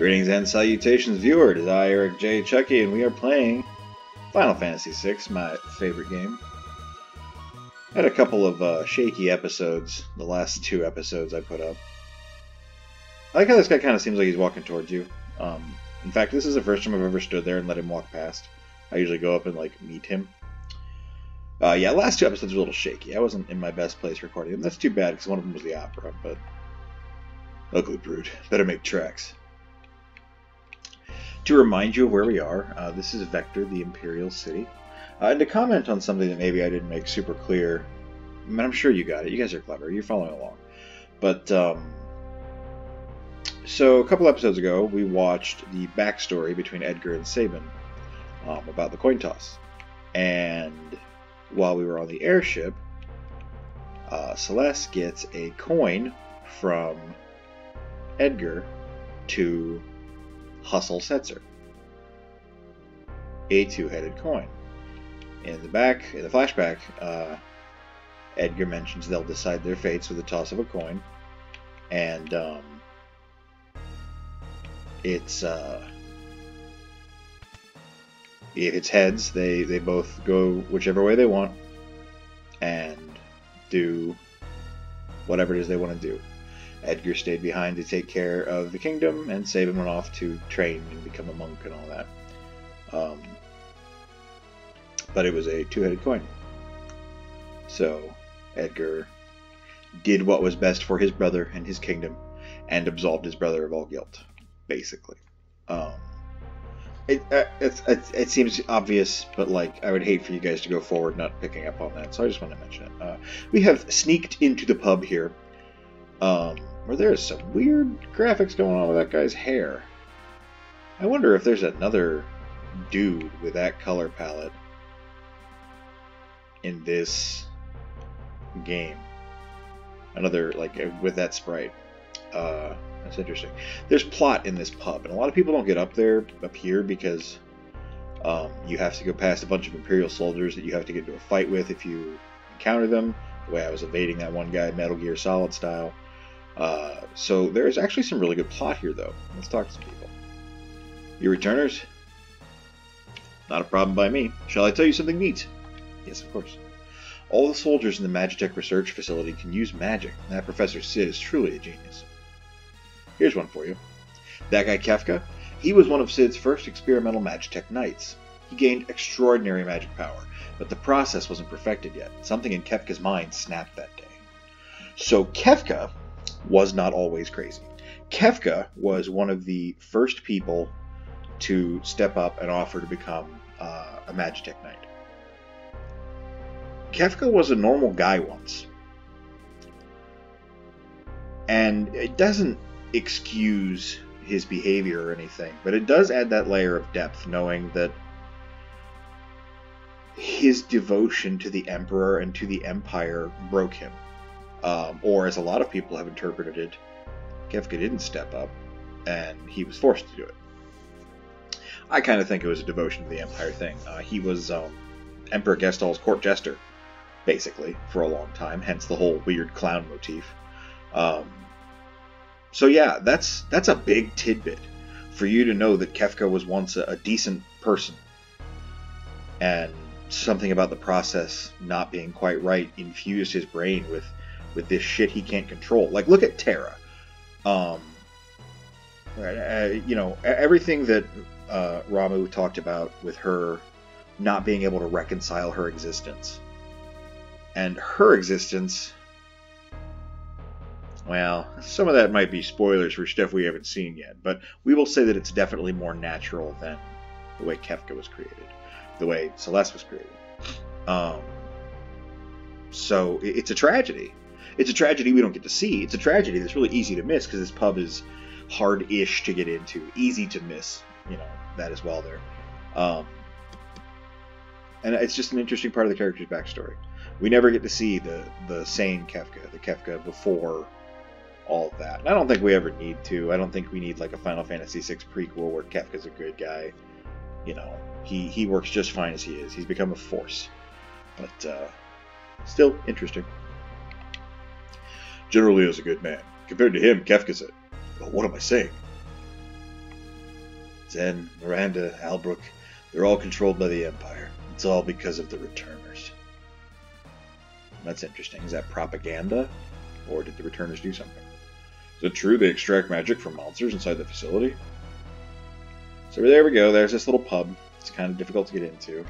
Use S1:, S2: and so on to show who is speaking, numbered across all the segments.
S1: Greetings and salutations, viewer. It is I, Eric J. Chucci, and we are playing Final Fantasy VI, my favorite game. Had a couple of uh, shaky episodes, the last two episodes I put up. I like how this guy kind of seems like he's walking towards you. Um, in fact, this is the first time I've ever stood there and let him walk past. I usually go up and like meet him. Uh, yeah, last two episodes were a little shaky. I wasn't in my best place recording them. That's too bad because one of them was the opera, but ugly brute. Better make tracks. To remind you of where we are, uh, this is Vector, the Imperial City. Uh, and to comment on something that maybe I didn't make super clear, I mean, I'm sure you got it. You guys are clever. You're following along. But, um, so a couple episodes ago, we watched the backstory between Edgar and Sabin um, about the coin toss. And while we were on the airship, uh, Celes gets a coin from Edgar to Hustle Setzer. A two-headed coin. In the back, in the flashback, uh, Edgar mentions they'll decide their fates with a toss of a coin, and um, it's uh, if it's heads, they they both go whichever way they want, and do whatever it is they want to do. Edgar stayed behind to take care of the kingdom, and Sabin went off to train and become a monk and all that. Um, but it was a two-headed coin. So Edgar did what was best for his brother and his kingdom, and absolved his brother of all guilt, basically. Um, it, uh, it, it, it, seems obvious, but like I would hate for you guys to go forward not picking up on that, so I just want to mention it. Uh, we have sneaked into the pub here, um, where there's some weird graphics going on with that guy's hair. I wonder if there's another dude with that color palette in this game. Another like uh, with that sprite. Uh, that's interesting. There's plot in this pub, and a lot of people don't get up there up here because um, you have to go past a bunch of Imperial soldiers that you have to get into a fight with if you encounter them. The way I was evading that one guy, Metal Gear Solid style. Uh, so there's actually some really good plot here, though. Let's talk to some people. You returners? Not a problem by me. Shall I tell you something neat? Yes, of course. All the soldiers in the Magitech research facility can use magic. That Professor Cid is truly a genius. Here's one for you. That guy Kefka, he was one of Cid's first experimental Magitech Knights. He gained extraordinary magic power, but the process wasn't perfected yet. Something in Kefka's mind snapped that day. So Kefka was not always crazy. Kefka was one of the first people to step up and offer to become uh, a Magitech Knight. Kefka was a normal guy once. And it doesn't excuse his behavior or anything, but it does add that layer of depth knowing that his devotion to the Emperor and to the Empire broke him. Um, or, as a lot of people have interpreted it, Kefka didn't step up and he was forced to do it. I kind of think it was a devotion to the Empire thing. Uh, he was um, Emperor Gestahl's court jester basically, for a long time, hence the whole weird clown motif. Um, so yeah, that's that's a big tidbit for you to know that Kefka was once a, a decent person, and something about the process not being quite right infused his brain with with this shit he can't control. Like, look at Terra. Um, uh, you know, everything that uh, Ramuh talked about with her not being able to reconcile her existence and her existence. Well, some of that might be spoilers for stuff we haven't seen yet, but we will say that it's definitely more natural than the way Kefka was created, the way Celeste was created. Um, so it's a tragedy. It's a tragedy we don't get to see. It's a tragedy that's really easy to miss because this pub is hard-ish to get into, easy to miss. You know that as well there, um, and it's just an interesting part of the character's backstory we never get to see the the sane Kefka, the Kefka before all that. And I don't think we ever need to. I don't think we need like a Final Fantasy VI prequel where Kefka's a good guy. You know, he he works just fine as he is. He's become a force, but uh, still interesting. Generally, is a good man. Compared to him, Kefka's a. Well, what am I saying? Tzen, Maranda, Albrook, they're all controlled by the Empire. It's all because of the Returners. That's interesting. Is that propaganda? Or did the Returners do something? Is it true they extract magic from monsters inside the facility? So there we go. There's this little pub. It's kind of difficult to get into.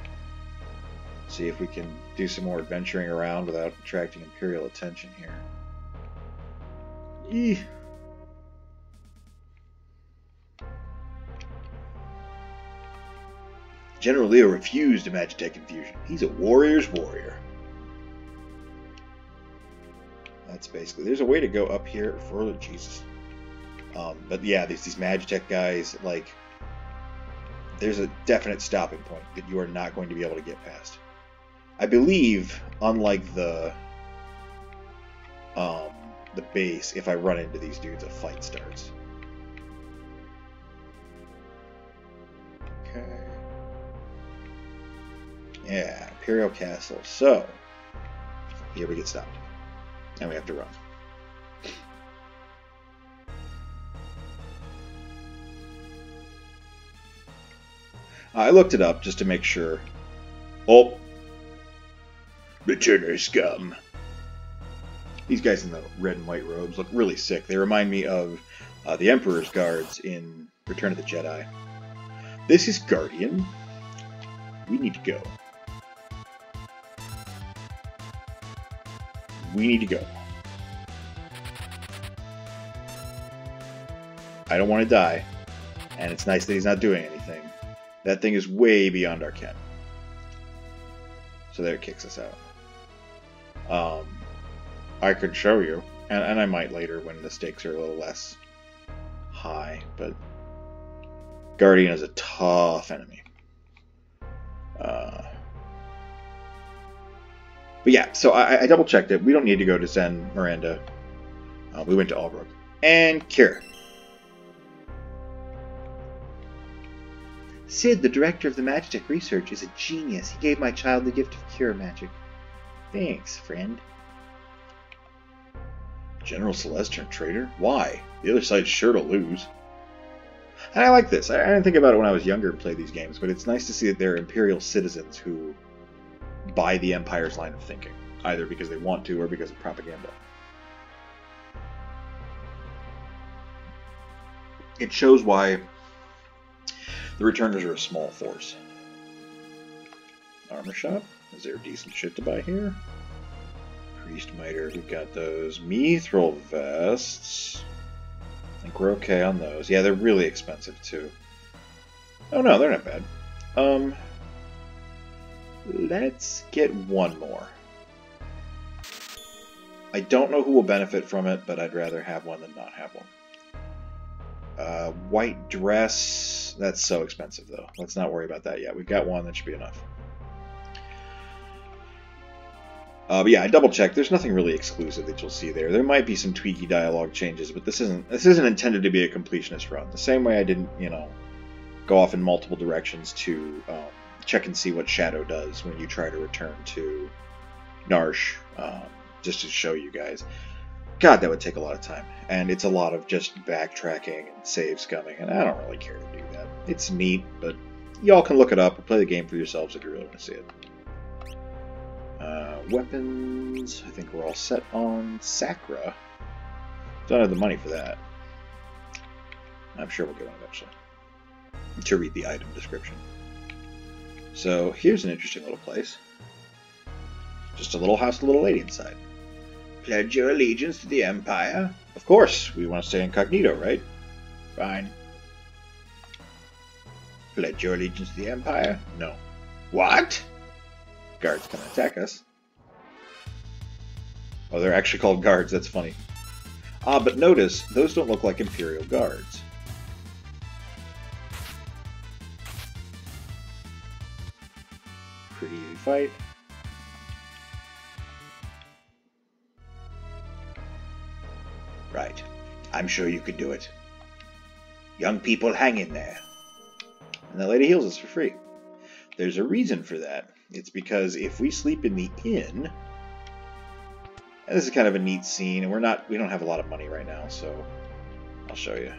S1: See if we can do some more adventuring around without attracting Imperial attention here. General Leo refused a Magitech infusion. He's a warrior's warrior. That's basically. There's a way to go up here for Jesus. Um, but yeah, there's these Magitech guys. Like, there's a definite stopping point that you are not going to be able to get past. I believe, unlike the um, the base, if I run into these dudes, a fight starts. Okay. Yeah, Imperial Castle. So, here we get stopped. And we have to run. I looked it up just to make sure. Oh! Returner scum. These guys in the red and white robes look really sick. They remind me of uh, the Emperor's guards in Return of the Jedi. This is Guardian. We need to go. We need to go. I don't want to die, and it's nice that he's not doing anything. That thing is way beyond our ken. So there it kicks us out. Um, I could show you, and, and I might later when the stakes are a little less high, but Guardian is a tough enemy. Uh, but yeah, so I, I double checked it. We don't need to go to Tzen Maranda. Uh, we went to Albrook. And Kira.
S2: Cid, the director of the Magitech research, is a genius. He gave my child the gift of cure magic. Thanks, friend.
S1: General Celes turned traitor? Why? The other side's sure to lose. And I like this. I, I didn't think about it when I was younger and played these games, but it's nice to see that there are Imperial citizens who buy the Empire's line of thinking, either because they want to or because of propaganda. It shows why the Returners are a small force. Armor shop? Is there decent shit to buy here? Priest Miter, we've got those. Mithril vests. I think we're okay on those. Yeah, they're really expensive too. Oh no, they're not bad. Um, Let's get one more. I don't know who will benefit from it, but I'd rather have one than not have one. Uh, white dress. That's so expensive, though. Let's not worry about that yet. We've got one. That should be enough. Uh, but yeah, I double checked. There's nothing really exclusive that you'll see there. There might be some tweaky dialogue changes, but this isn't this isn't intended to be a completionist run. The same way I didn't, you know, go off in multiple directions to um, check and see what Shadow does when you try to return to Narshe, um, just to show you guys. God, that would take a lot of time, and it's a lot of just backtracking and save scumming, and I don't really care to do that. It's neat, but y'all can look it up or play the game for yourselves if you really want to see it. Uh, weapons, I think we're all set on Sacra. Don't have the money for that. I'm sure we'll get one eventually. To read the item description. So here's an interesting little place. Just a little house, with a little lady inside. Pledge your allegiance to the Empire? Of course, we want to stay incognito, right? Fine. Pledge your allegiance to the Empire? No. What? Guards can attack us. Oh, they're actually called guards, that's funny. Ah, but notice, those don't look like Imperial guards. Pretty easy fight. Right. I'm sure you can do it. Young people, hang in there. And the lady heals us for free. There's a reason for that. It's because if we sleep in the inn, and this is kind of a neat scene, and we're not, we don't have a lot of money right now, so I'll show you.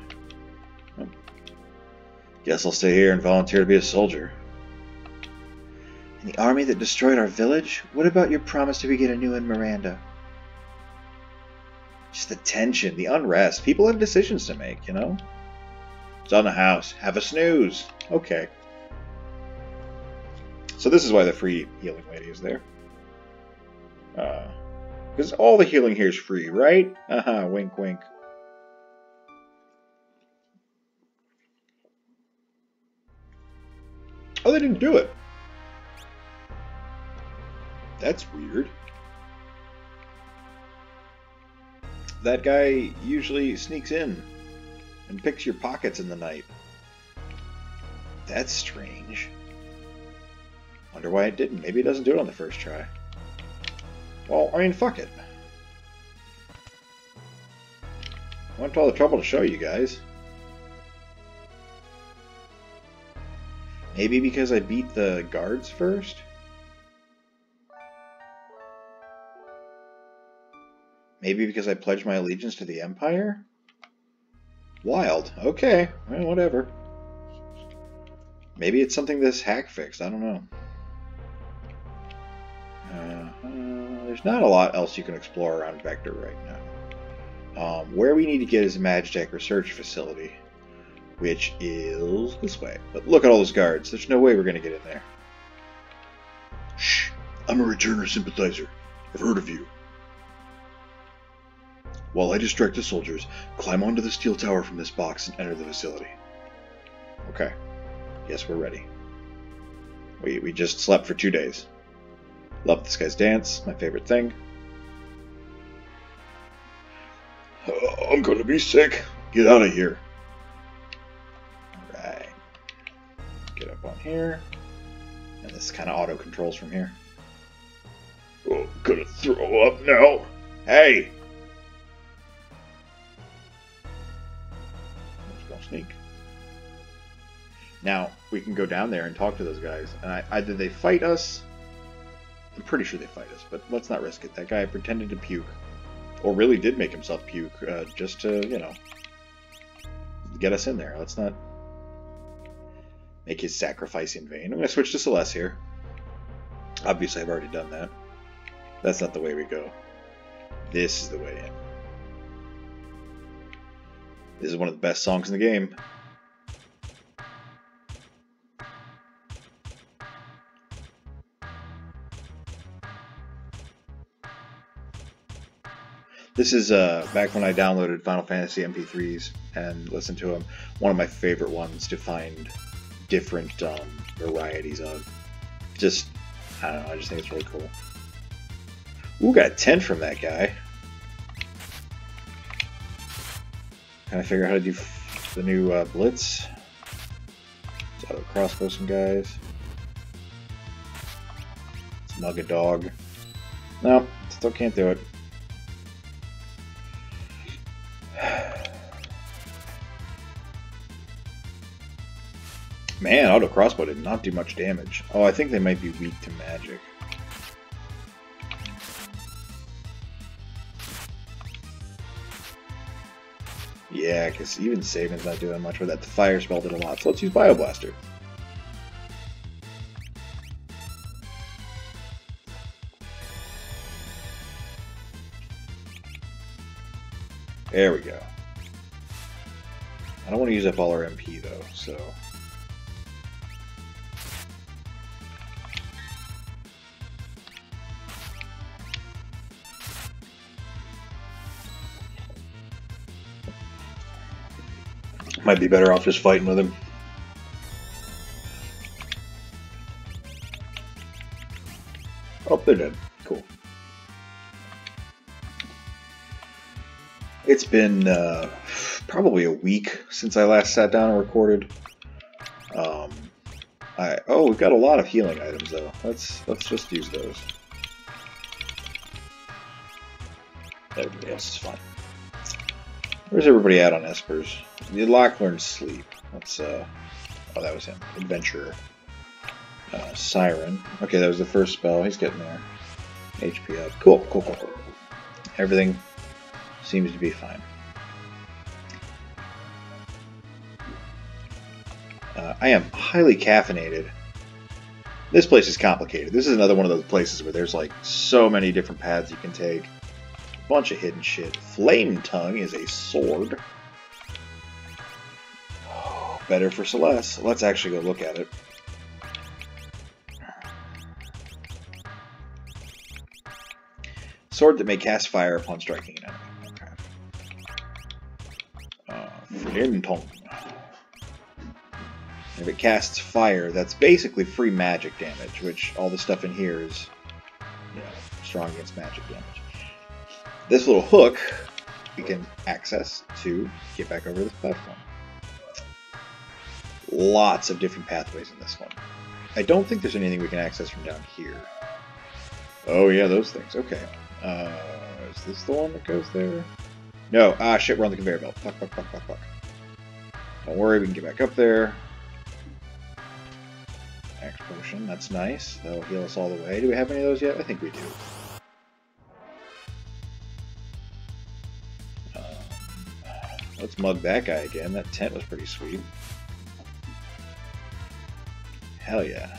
S1: Guess I'll stay here and volunteer to be a soldier.
S2: In the army that destroyed our village? What about your promise to begin anew in Maranda?
S1: Just the tension, the unrest. People have decisions to make, you know? It's on the house. Have a snooze. Okay. So this is why the free healing lady is there. Because uh, all the healing here is free, right? Uh-huh, wink, wink. Oh, they didn't do it. That's weird. That guy usually sneaks in and picks your pockets in the night. That's strange. Wonder why it didn't. Maybe it doesn't do it on the first try. Well, I mean, fuck it. I went to all the trouble to show you guys. Maybe because I beat the guards first? Maybe because I pledged my allegiance to the Empire? Wild. Okay. Well, whatever. Maybe it's something this hack fixed. I don't know. Uh, there's not a lot else you can explore around Vector right now. Um, where we need to get is a Magitech research facility, which is this way. But look at all those guards. There's no way we're going to get in there. Shh. I'm a returner sympathizer. I've heard of you. While I distract the soldiers, climb onto the steel tower from this box and enter the facility. Okay. Yes, we're ready. We, we just slept for two days. Love this guy's dance, my favorite thing. Oh, I'm gonna be sick. Get out of here. Alright. Get up on here. And this kind of auto controls from here. Oh, gonna throw up now. Hey! sneak. Now, we can go down there and talk to those guys. And I, either they fight us. I'm pretty sure they fight us, but let's not risk it. That guy pretended to puke. Or really did make himself puke, uh, just to, you know, get us in there. Let's not make his sacrifice in vain. I'm going to switch to Celeste here. Obviously, I've already done that. That's not the way we go. This is the way in. This is one of the best songs in the game. This is uh, back when I downloaded Final Fantasy MP3s and listened to them. One of my favorite ones to find different um, varieties of. Just, I don't know, I just think it's really cool. Ooh, got 10 from that guy. Kind of figure out how to do the new uh, blitz. Let's auto crossbow some guys. Mug a dog. No, still can't do it. Man, auto crossbow did not do much damage. Oh, I think they might be weak to magic. Yeah, because even Sabin's not doing much with that. The fire spell did a lot, so let's use Bioblaster. There we go. I don't want to use up all our MP though, so Might be better off just fighting with him. Oh, they're dead. Cool. It's been uh, probably a week since I last sat down and recorded. Um, I oh, we've got a lot of healing items though. Let's let's just use those. Everybody else is fine. Where's everybody at on Espers? The Locke sleep. That's uh oh that was him. Adventurer. Uh, Siren. Okay, that was the first spell. He's getting there. HP up. Cool, cool, cool, cool. Everything seems to be fine. Uh, I am highly caffeinated. This place is complicated. This is another one of those places where there's like so many different paths you can take. Bunch of hidden shit. Flame Tongue is a sword. Better for Celeste. Let's actually go look at it. Sword that may cast fire upon striking an enemy. Okay. Uh, Flame Tongue. If it casts fire, that's basically free magic damage, which all the stuff in here is, you know, strong against magic damage. This little hook we can access to get back over this platform. Lots of different pathways in this one. I don't think there's anything we can access from down here. Oh yeah, those things. Okay. Uh, is this the one that goes there? No. Ah, shit, we're on the conveyor belt. Fuck, fuck, fuck, fuck, fuck. Don't worry, we can get back up there. Axe potion, that's nice. That'll heal us all the way. Do we have any of those yet? I think we do. Let's mug that guy again. That tent was pretty sweet. Hell yeah.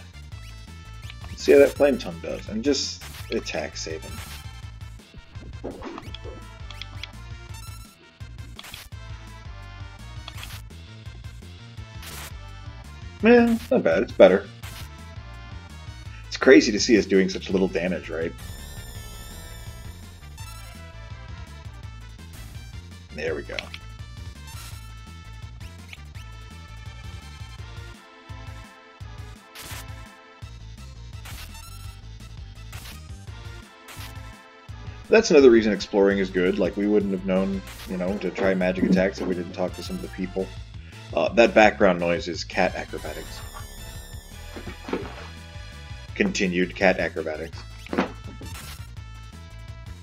S1: Let's see how that flame tongue does. And just attack saving. Yeah, not bad. It's better It's crazy to see us doing such little damage, right? There we go. That's another reason exploring is good. Like, we wouldn't have known, you know, to try magic attacks if we didn't talk to some of the people. Uh, that background noise is cat acrobatics continued cat acrobatics.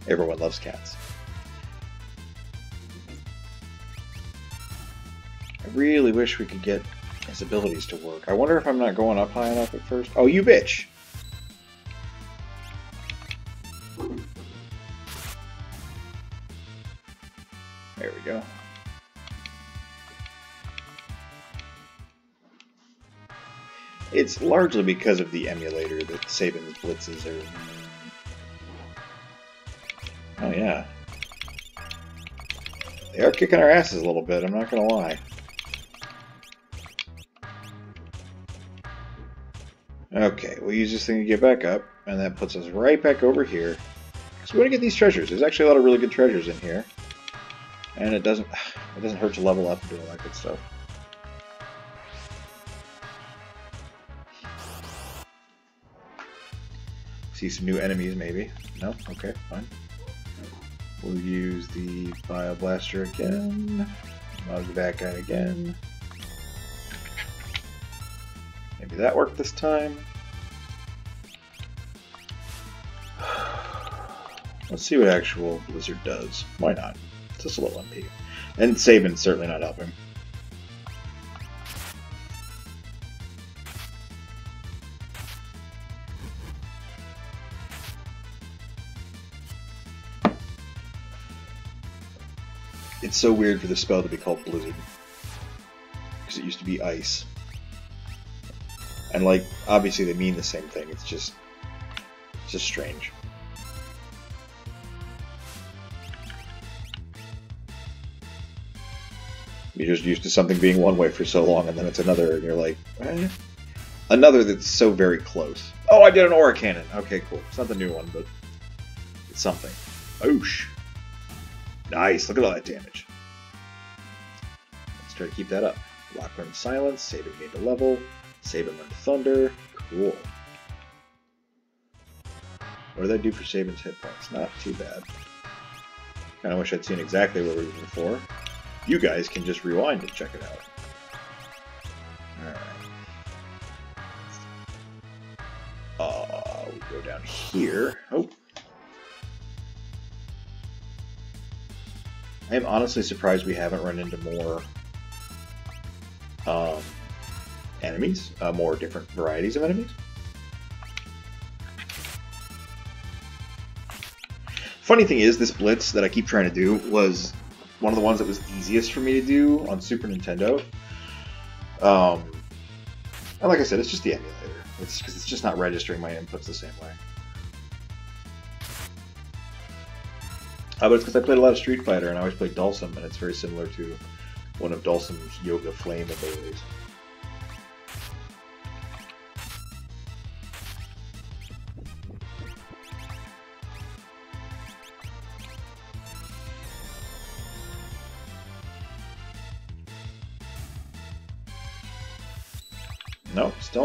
S1: Everyone loves cats. I really wish we could get his abilities to work. I wonder if I'm not going up high enough at first. Oh, you bitch! There we go. It's largely because of the emulator that Sabin's blitzes are. Oh yeah. They are kicking our asses a little bit, I'm not gonna lie. Okay, we'll use this thing to get back up, and that puts us right back over here. Because we want to get these treasures. There's actually a lot of really good treasures in here. And it doesn't it doesn't hurt to level up and do all that good stuff. See some new enemies, maybe. No? Okay, fine. We'll use the Bioblaster again. Mug that guy again. Maybe that worked this time. Let's see what actual Blizzard does. Why not? Just a little MP. And Sabin's certainly not helping. It's so weird for the spell to be called Blizzard. Because it used to be ice. And, like, obviously they mean the same thing. It's just... It's just strange. You're just used to something being one way for so long, and then it's another, and you're like, eh? Another that's so very close. Oh, I did an aura cannon. Okay, cool. It's not the new one, but it's something. Oosh. Nice, look at all that damage. Let's try to keep that up. Locke learn silence, Sabin gained a level, Sabin learned thunder. Cool. What did I do for Sabin's hit points? Not too bad. Kinda wish I'd seen exactly what we were before. You guys can just rewind and check it out. Alright. Uh, we go down here. Oh, I am honestly surprised we haven't run into more um, enemies, uh, more different varieties of enemies. Funny thing is, this Blitz that I keep trying to do was one of the ones that was easiest for me to do on Super Nintendo. Um, And like I said, it's just the emulator. It's because it's just not registering my inputs the same way. Uh, but it's because I played a lot of Street Fighter and I always played Dhalsim, and it's very similar to one of Dhalsim's Yoga Flame abilities.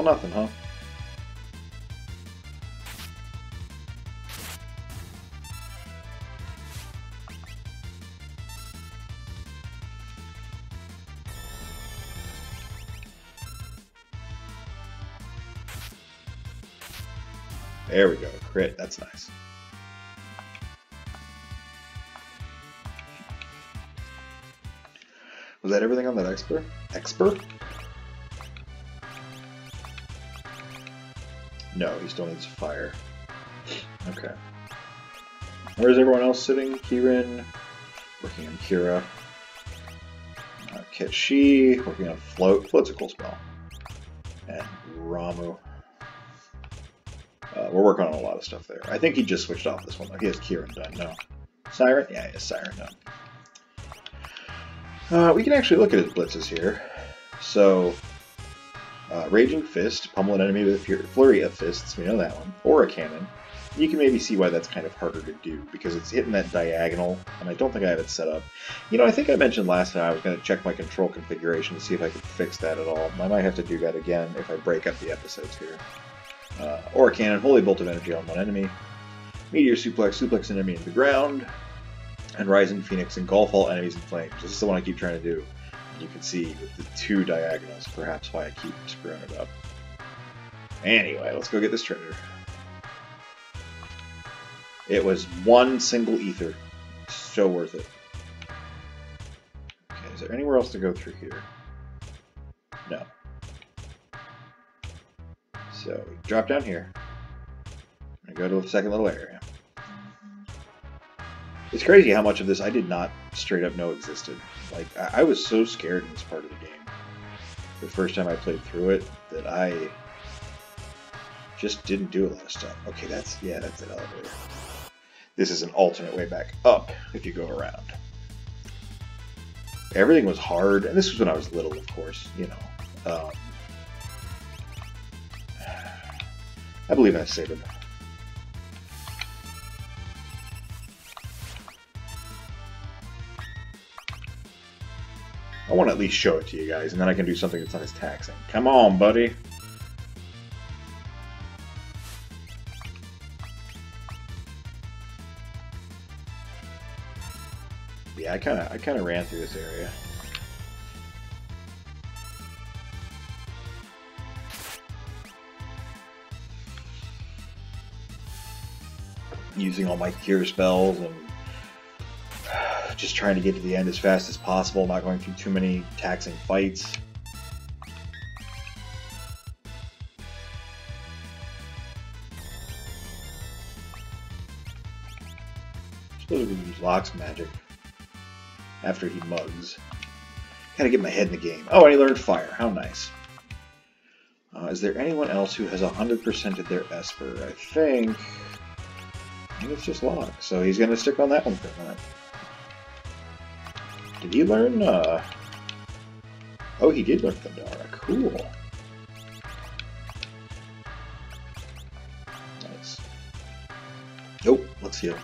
S1: Nothing, huh? There we go. Crit. That's nice. Was that everything on that expert? Expert? No, he still needs fire. Okay. Where's everyone else sitting? Kirin, working on Kira. Uh, Cait Sith, working on Float. Float's a cool spell. And Ramuh. Uh, we're working on a lot of stuff there. I think he just switched off this one. He has Kirin done. No. Siren? Yeah, he has Siren done. Uh, we can actually look at his blitzes here. So, uh, Raging Fist, pummel an enemy with a flurry of fists, we know that one, aura cannon. You can maybe see why that's kind of harder to do, because it's hitting that diagonal, and I don't think I have it set up. You know, I think I mentioned last time I was going to check my control configuration to see if I could fix that at all. I might have to do that again if I break up the episodes here. Uh, aura cannon, holy bolt of energy on one enemy. Meteor suplex, suplex enemy into the ground. And Rising Phoenix engulf all enemies in flames. This is the one I keep trying to do. You can see with the two diagonals, perhaps why I keep screwing it up. Anyway, let's go get this treasure. It was one single ether. So worth it. Okay, is there anywhere else to go through here? No. So, we drop down here. And go to the second little area. It's crazy how much of this I did not straight up know existed. Like, I, I was so scared in this part of the game the first time I played through it that I just didn't do a lot of stuff. Okay, that's, yeah, that's an elevator. This is an alternate way back up if you go around. Everything was hard, and this was when I was little, of course, you know. Um, I believe in a saber. I want to at least show it to you guys, and then I can do something that's not as taxing. Come on, buddy. Yeah, I kind of I kind of ran through this area. Using all my cure spells and just trying to get to the end as fast as possible, not going through too many taxing fights. Suppose we can use Locke's magic after he mugs. Gotta get my head in the game. Oh, and he learned fire. How nice. Uh, is there anyone else who has 100% of their Esper? I think... I think it's just Locke. So he's gonna stick on that one for a minute. Did he learn, uh... Oh, he did learn Thundara. Cool. Nice. Nope, let's heal.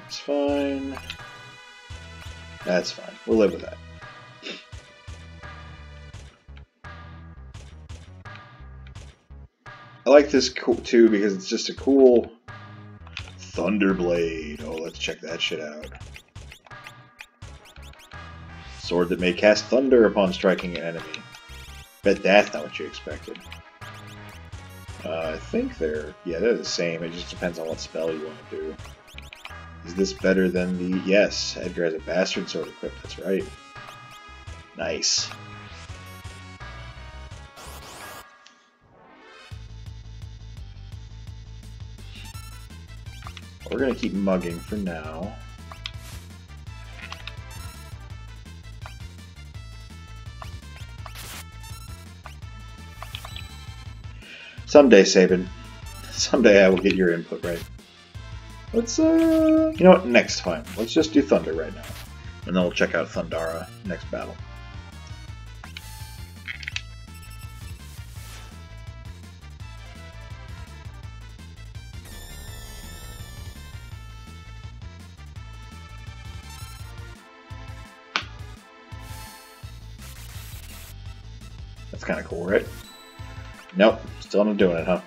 S1: That's fine. That's fine. We'll live with that. I like this too because it's just a cool Thunderblade. Oh, let's check that shit out. Sword that may cast thunder upon striking an enemy. Bet that's not what you expected. Uh, I think they're, yeah, they're the same. It just depends on what spell you want to do. Is this better than the, yes, Edgar has a bastard sword equipped, that's right. Nice. we're gonna keep mugging for now. Someday, Sabin. Someday I will get your input right. Let's, uh... You know what? Next time. Let's just do Thunder right now. And then we'll check out Thundara next battle. That's kind of cool, right? Nope, still not doing it, huh?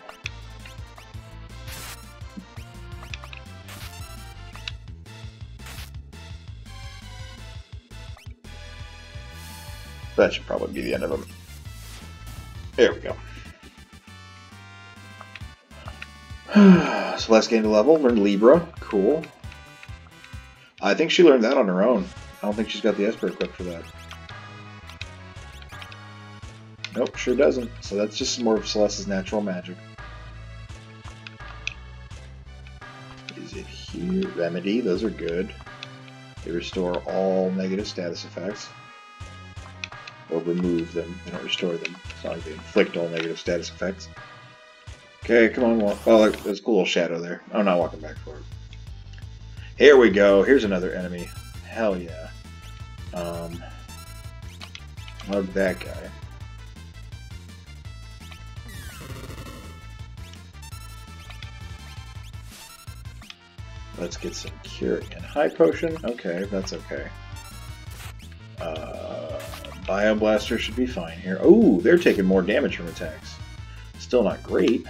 S1: That should probably be the end of them. There we go. Celeste gained a level, learned Libra. Cool. I think she learned that on her own. I don't think she's got the Esper equipped for that. Nope, sure doesn't. So that's just more of Celeste's natural magic. Is it here? Remedy, those are good. They restore all negative status effects. Or remove them. They don't restore them. It's not like they inflict all negative status effects. Okay, come on, walk. Oh, there's a cool little shadow there. I'm not walking back for it. Here we go. Here's another enemy. Hell yeah. Um, hug that guy. Let's get some cure and high potion. Okay, that's okay. Uh, Bioblaster should be fine here. Oh, they're taking more damage from attacks. Still not great.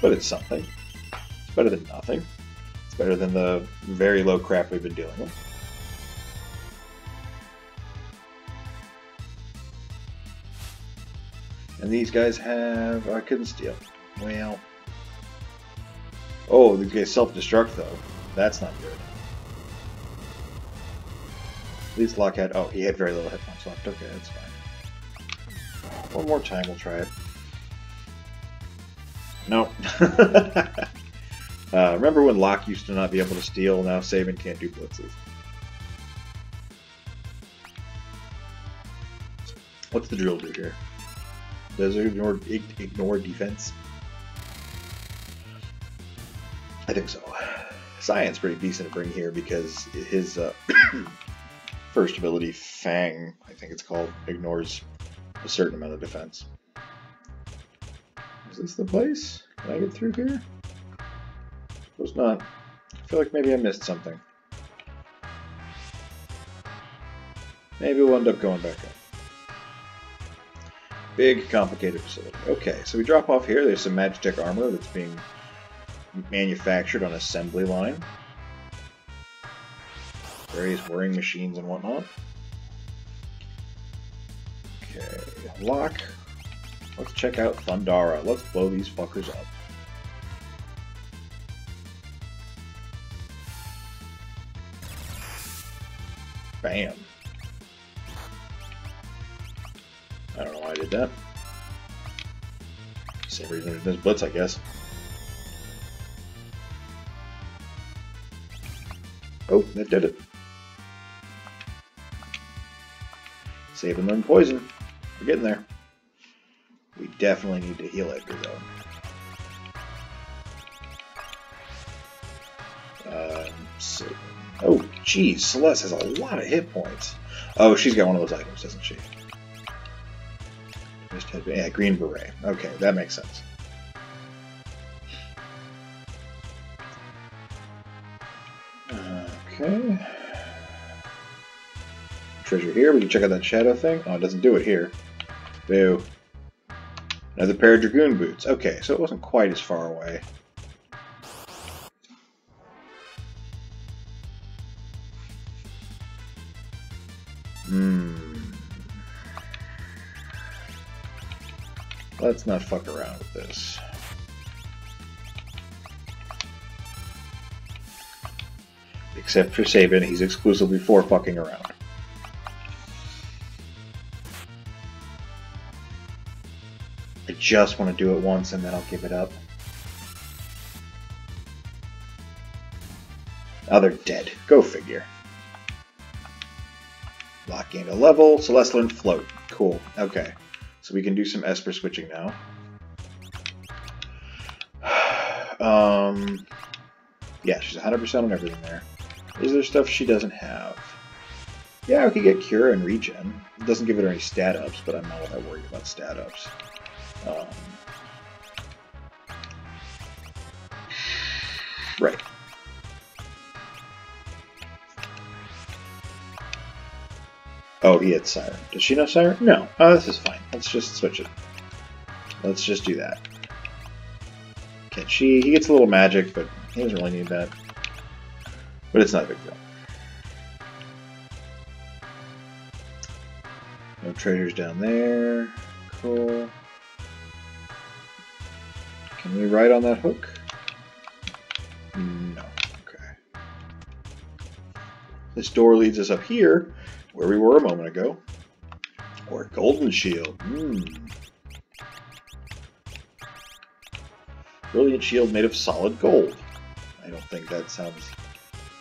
S1: But it's something. It's better than nothing. It's better than the very low crap we've been dealing with. And these guys have... I couldn't steal. Well... Oh, they self-destruct though. That's not good. At least Lockhart. Oh, he had very little hit points left. Okay, that's fine. One more time, we'll try it. Nope. uh, remember when Locke used to not be able to steal? Now Sabin can't do blitzes. What's the drill do here? Does it ignore, ignore defense? I think so. Science pretty decent to bring here because his uh, first ability, Fang, I think it's called, ignores a certain amount of defense. Is this the place? Can I get through here? Suppose not. I feel like maybe I missed something. Maybe we'll end up going back up. Big, complicated facility. Okay, so we drop off here. There's some Magitech armor that's being manufactured on assembly line. Various whirring machines and whatnot. Okay, Locke. Let's check out Thundara. Let's blow these fuckers up. Bam. I don't know why I did that. Same reason it does Blitz, I guess. Oh, that did it. Save and learn poison. We're getting there. We definitely need to heal Edgar, though. Um, so, oh, geez, Celeste has a lot of hit points. Oh, she's got one of those items, doesn't she? Yeah, green beret. Okay, that makes sense. Okay. Treasure here. We can check out that shadow thing. Oh, it doesn't do it here. Boo. Another pair of Dragoon boots. Okay, so it wasn't quite as far away. Hmm. Let's not fuck around with this. Except for Sabin, he's exclusively for fucking around. I just want to do it once and then I'll give it up. Now they're dead. Go figure. Locke gained a level. Celeste learned float. Cool. Okay. So we can do some Esper switching now. um, yeah, she's 100% on everything there. Is there stuff she doesn't have? Yeah, we could get Cure and Regen. It doesn't give it any stat ups, but I'm not that worried about stat ups. Um, right. Oh, he had Siren. Does she know Siren? No. Oh, this is fine. Let's just switch it. Let's just do that. Can she? He gets a little magic, but he doesn't really need that. But it's not a big deal. No traders down there. Cool. Can we ride on that hook? No. Okay. This door leads us up here, where we were a moment ago. Or Golden Shield. Hmm. Brilliant shield made of solid gold. I don't think that sounds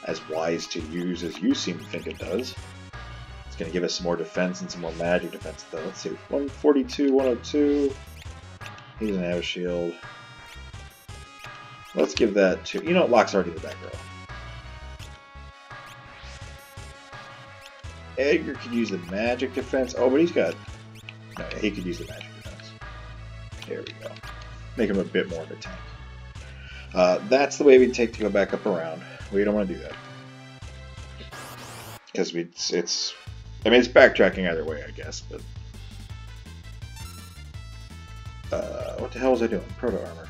S1: as wise to use as you seem to think it does. It's going to give us some more defense and some more magic defense, though. Let's see. 142, 102. He doesn't have a shield. Let's give that to... You know? Locke's already the back row. Edgar could use the magic defense. Oh, but he's got... No, he could use the magic defense. There we go. Make him a bit more of a tank. Uh, that's the way we take to go back up around. We don't want to do that. Because it's, it's... I mean, it's backtracking either way, I guess, but... Uh, what the hell was I doing? Proto Armor.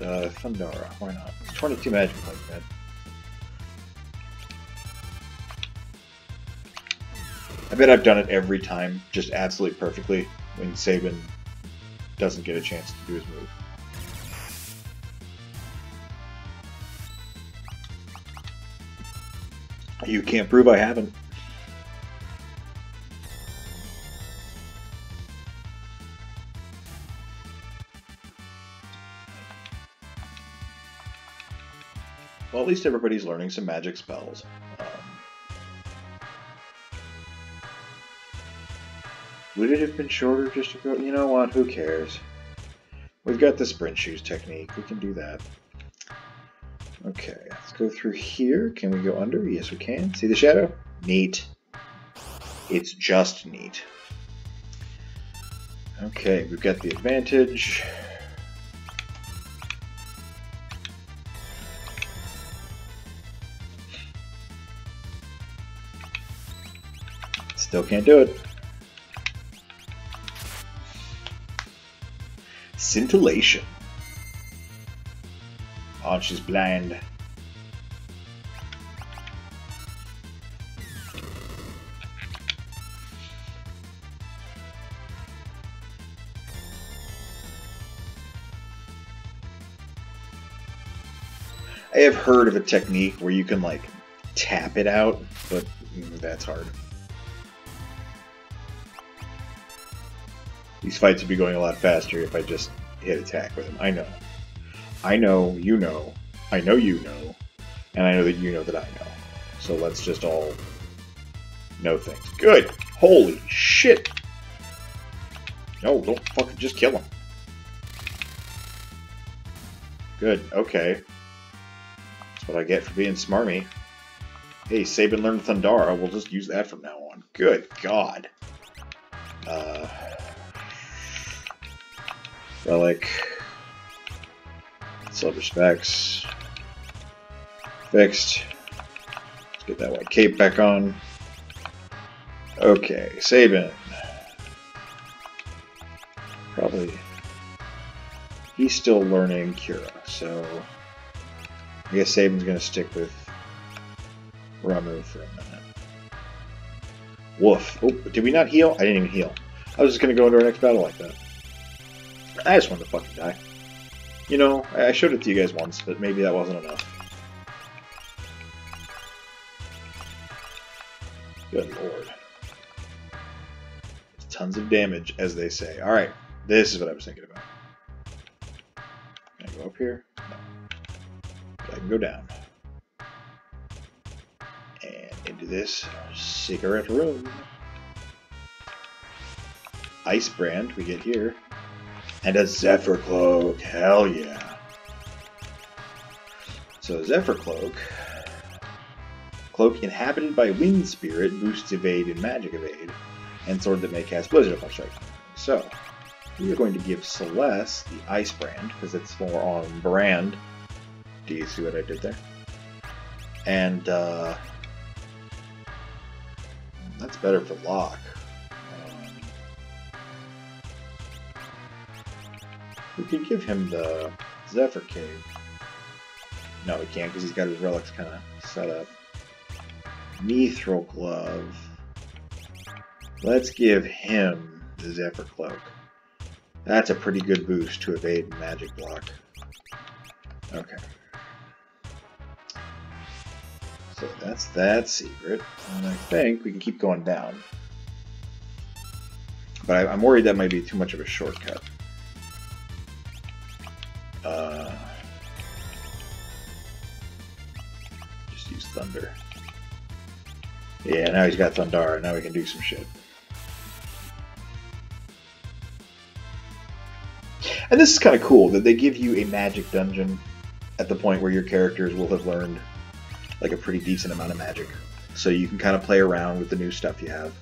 S1: Uh, Thundara, why not? It's 22 magic like that. I bet I've done it every time, just absolutely perfectly, when Sabin doesn't get a chance to do his move. You can't prove I haven't. Well, at least everybody's learning some magic spells. Um, would it have been shorter just to go? You know what? Who cares? We've got the sprint shoes technique. We can do that. Okay, let's go through here. Can we go under? Yes, we can. See the shadow? Neat. It's just neat. Okay, we've got the advantage. Still can't do it. Scintillation. Oh, she's blind. I have heard of a technique where you can like tap it out, but that's hard. These fights would be going a lot faster if I just hit attack with him. I know. I know, you know, I know you know, and I know that you know that I know. So let's just all know things. Good! Holy shit! No, don't fucking just kill him. Good, okay. That's what I get for being smarmy. Hey, Sabin learned Thundara. We'll just use that from now on. Good God. Uh, relic. Silver specs. Fixed. Let's get that white cape back on. Okay, Sabin. Probably. He's still learning Cura, so I guess Sabin's gonna stick with Ramuh for a minute. Woof. Oh, did we not heal? I didn't even heal. I was just gonna go into our next battle like that. I just wanted to fucking die. You know, I showed it to you guys once, but maybe that wasn't enough. Good lord. Tons of damage, as they say. Alright, this is what I was thinking about. Can I go up here? No. I can go down. And into this cigarette room. Ice Brand we get here. And a Zephyr Cloak. Hell yeah. So Zephyr Cloak. Cloak inhabited by Wind Spirit boosts evade and magic evade. And sword that may cast Blizzard upon strike. So, we are going to give Celes the Ice Brand, because it's more on brand. Do you see what I did there? And, uh, that's better for Locke. We could give him the Zephyr Cave. No, we can't because he's got his relics kind of set up. Mithril Glove. Let's give him the Zephyr Cloak. That's a pretty good boost to evade magic block. Okay. So that's that secret. And I think we can keep going down. But I, am worried that might be too much of a shortcut. Uh, just use Thunder. Yeah, now he's got Thundara. Now we can do some shit. And this is kind of cool that they give you a magic dungeon at the point where your characters will have learned like a pretty decent amount of magic. So you can kind of play around with the new stuff you have.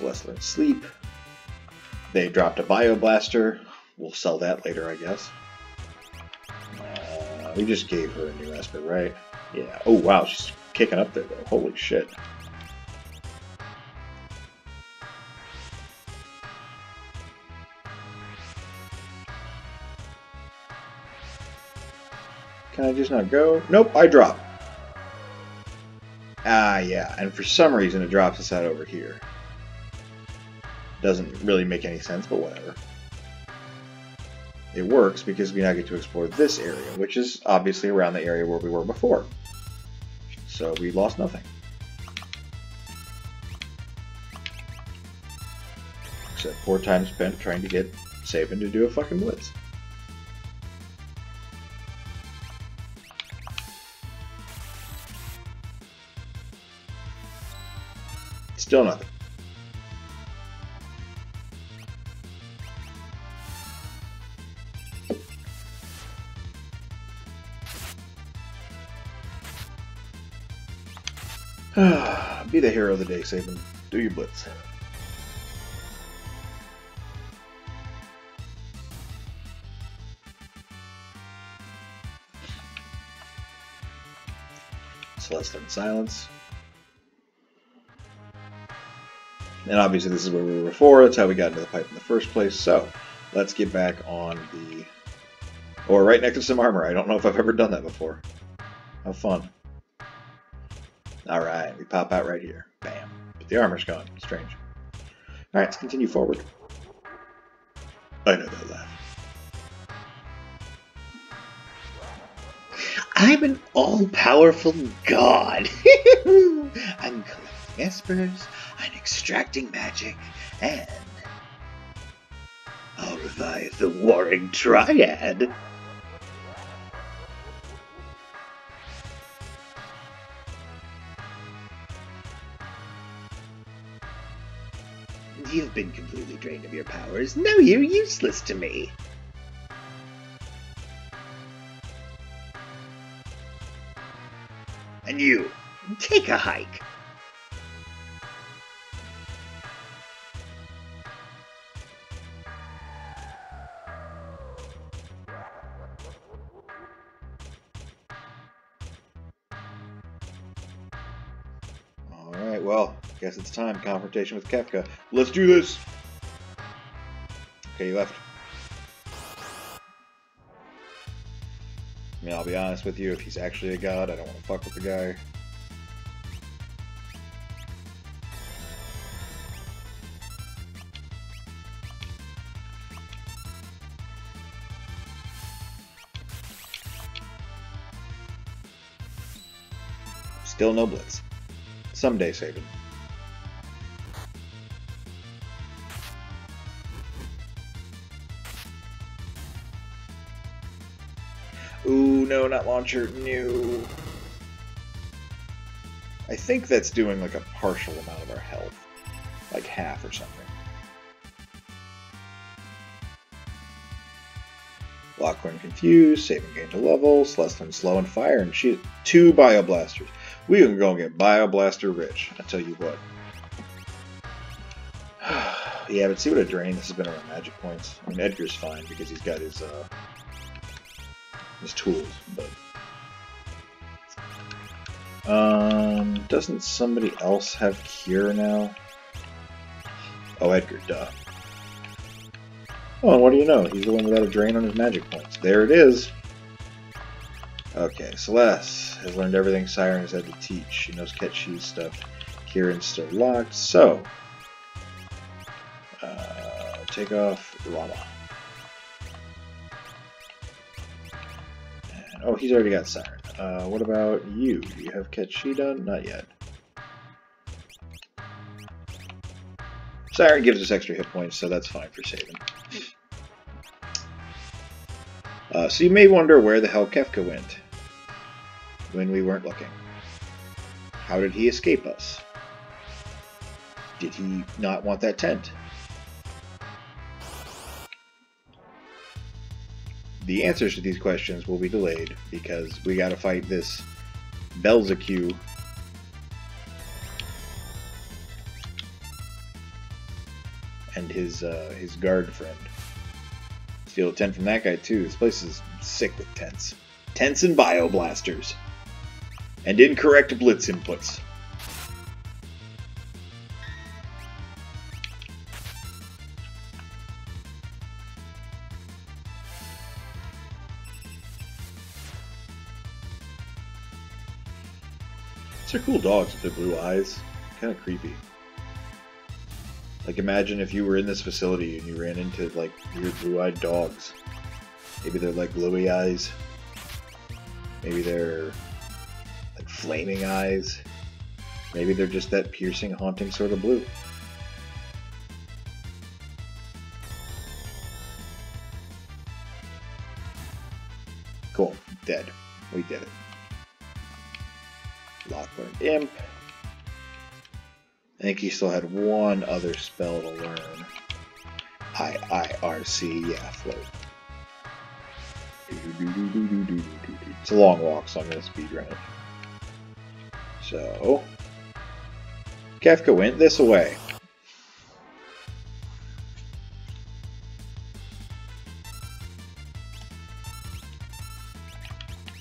S1: A level, sleep. They dropped a Bioblaster. We'll sell that later, I guess. Uh, we just gave her a new Esper, right? Yeah. Oh, wow, she's kicking up there, though. Holy shit. Can I just not go? Nope, I drop. Ah, yeah, and for some reason it drops us out over here. Doesn't really make any sense, but whatever. It works because we now get to explore this area, which is obviously around the area where we were before. So we lost nothing. Except four times spent trying to get Sabin to do a fucking blitz. Still nothing. Be the hero of the day, Sabin. Do your blitz. Celes in silence. And obviously this is where we were before, that's how we got into the pipe in the first place, so let's get back on the... Or right next to some armor, I don't know if I've ever done that before. Have fun. Alright, we pop out right here. Bam. But the armor's gone. Strange. Alright, let's continue forward. I know that laugh.
S2: I'm an all-powerful god. I'm collecting espers, I'm extracting magic, and I'll revive the warring triad. You've been completely drained of your powers. Now you're useless to me. And you, take a hike.
S1: Guess it's time. Confrontation with Kefka. Let's do this! Okay, you left. I mean, I'll be honest with you, if he's actually a god, I don't want to fuck with the guy. Still no blitz. Someday, Sabin. No, not launcher. No. I think that's doing like a partial amount of our health. Like half or something. Lock when confused, save and gain to levels, less than slow and fire, and shoot two bioblasters. We can go and get bioblaster rich. I tell you what. yeah, but see what a drain this has been around magic points. I mean, Edgar's fine because he's got his uh, his tools, but um, doesn't somebody else have cure now? Oh, Edgar, duh. Oh, and what do you know? He's the one without a drain on his magic points. There it is. Okay, Celes has learned everything Siren has had to teach. She knows Ketchi's stuff. Kirin's still locked, so... Uh, take off Ramuh. Oh, he's already got Siren. Uh, what about you? Do you have Ketchi done? Not yet. Siren gives us extra hit points, so that's fine for saving. Uh, so you may wonder where the hell Kefka went when we weren't looking. How did he escape us? Did he not want that tent? The answers to these questions will be delayed because we gotta fight this Belzecu and his uh, his guard friend. Steal a tent from that guy too. This place is sick with tents. Tents and bioblasters. And incorrect blitz inputs. Cool dogs with their blue eyes. Kind of creepy. Like imagine if you were in this facility and you ran into like weird blue-eyed dogs. Maybe they're like glowy eyes. Maybe they're like flaming eyes. Maybe they're just that piercing, haunting sort of blue. Think he still had one other spell to learn. IIRC, yeah, float. It's a long walk, so I'm going to speed run it. So, Kefka went this way.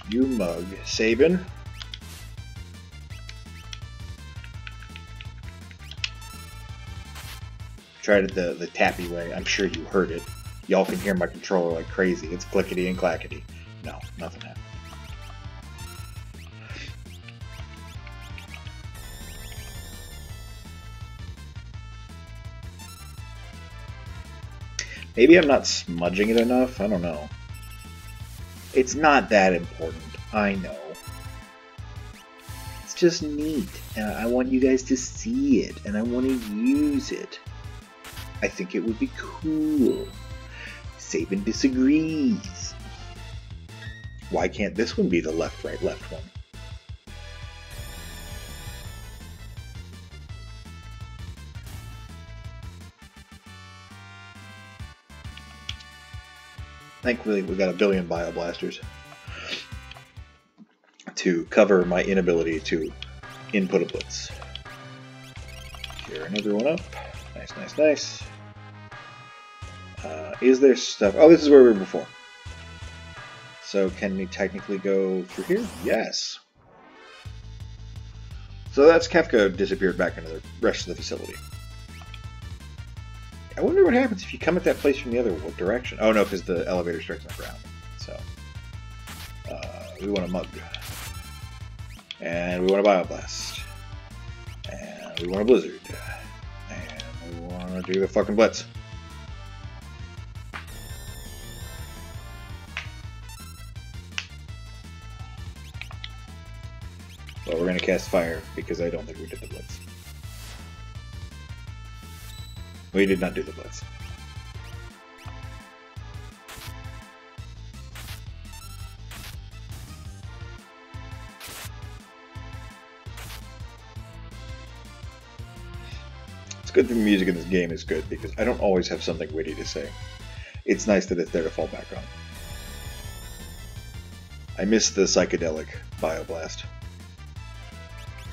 S1: You mug. Sabin. Tried it the, the tappy way. I'm sure you heard it. Y'all can hear my controller like crazy. It's clickety and clackety. No, nothing happened. Maybe I'm not smudging it enough. I don't know. It's not that important. I know. It's just neat. And I want you guys to see it. And I want to use it. I think it would be cool. Sabin disagrees. Why can't this one be the left, right, left one? Thankfully, we got a billion bioblasters to cover my inability to input a blitz. another one up. Nice, nice, nice. Uh, is there stuff? Oh, this is where we were before. So can we technically go through here? Yes. So that's Kefka disappeared back into the rest of the facility. I wonder what happens if you come at that place from the other direction. Oh no, because the elevator starts on the ground. So uh, we want a mug, and we want a bioblast, and we want a blizzard, and we want to do the fucking blitz. Well, we're going to cast fire because I don't think we did the blitz. We did not do the blitz. It's good the music in this game is good because I don't always have something witty to say. It's nice that it's there to fall back on. I miss the psychedelic bioblast.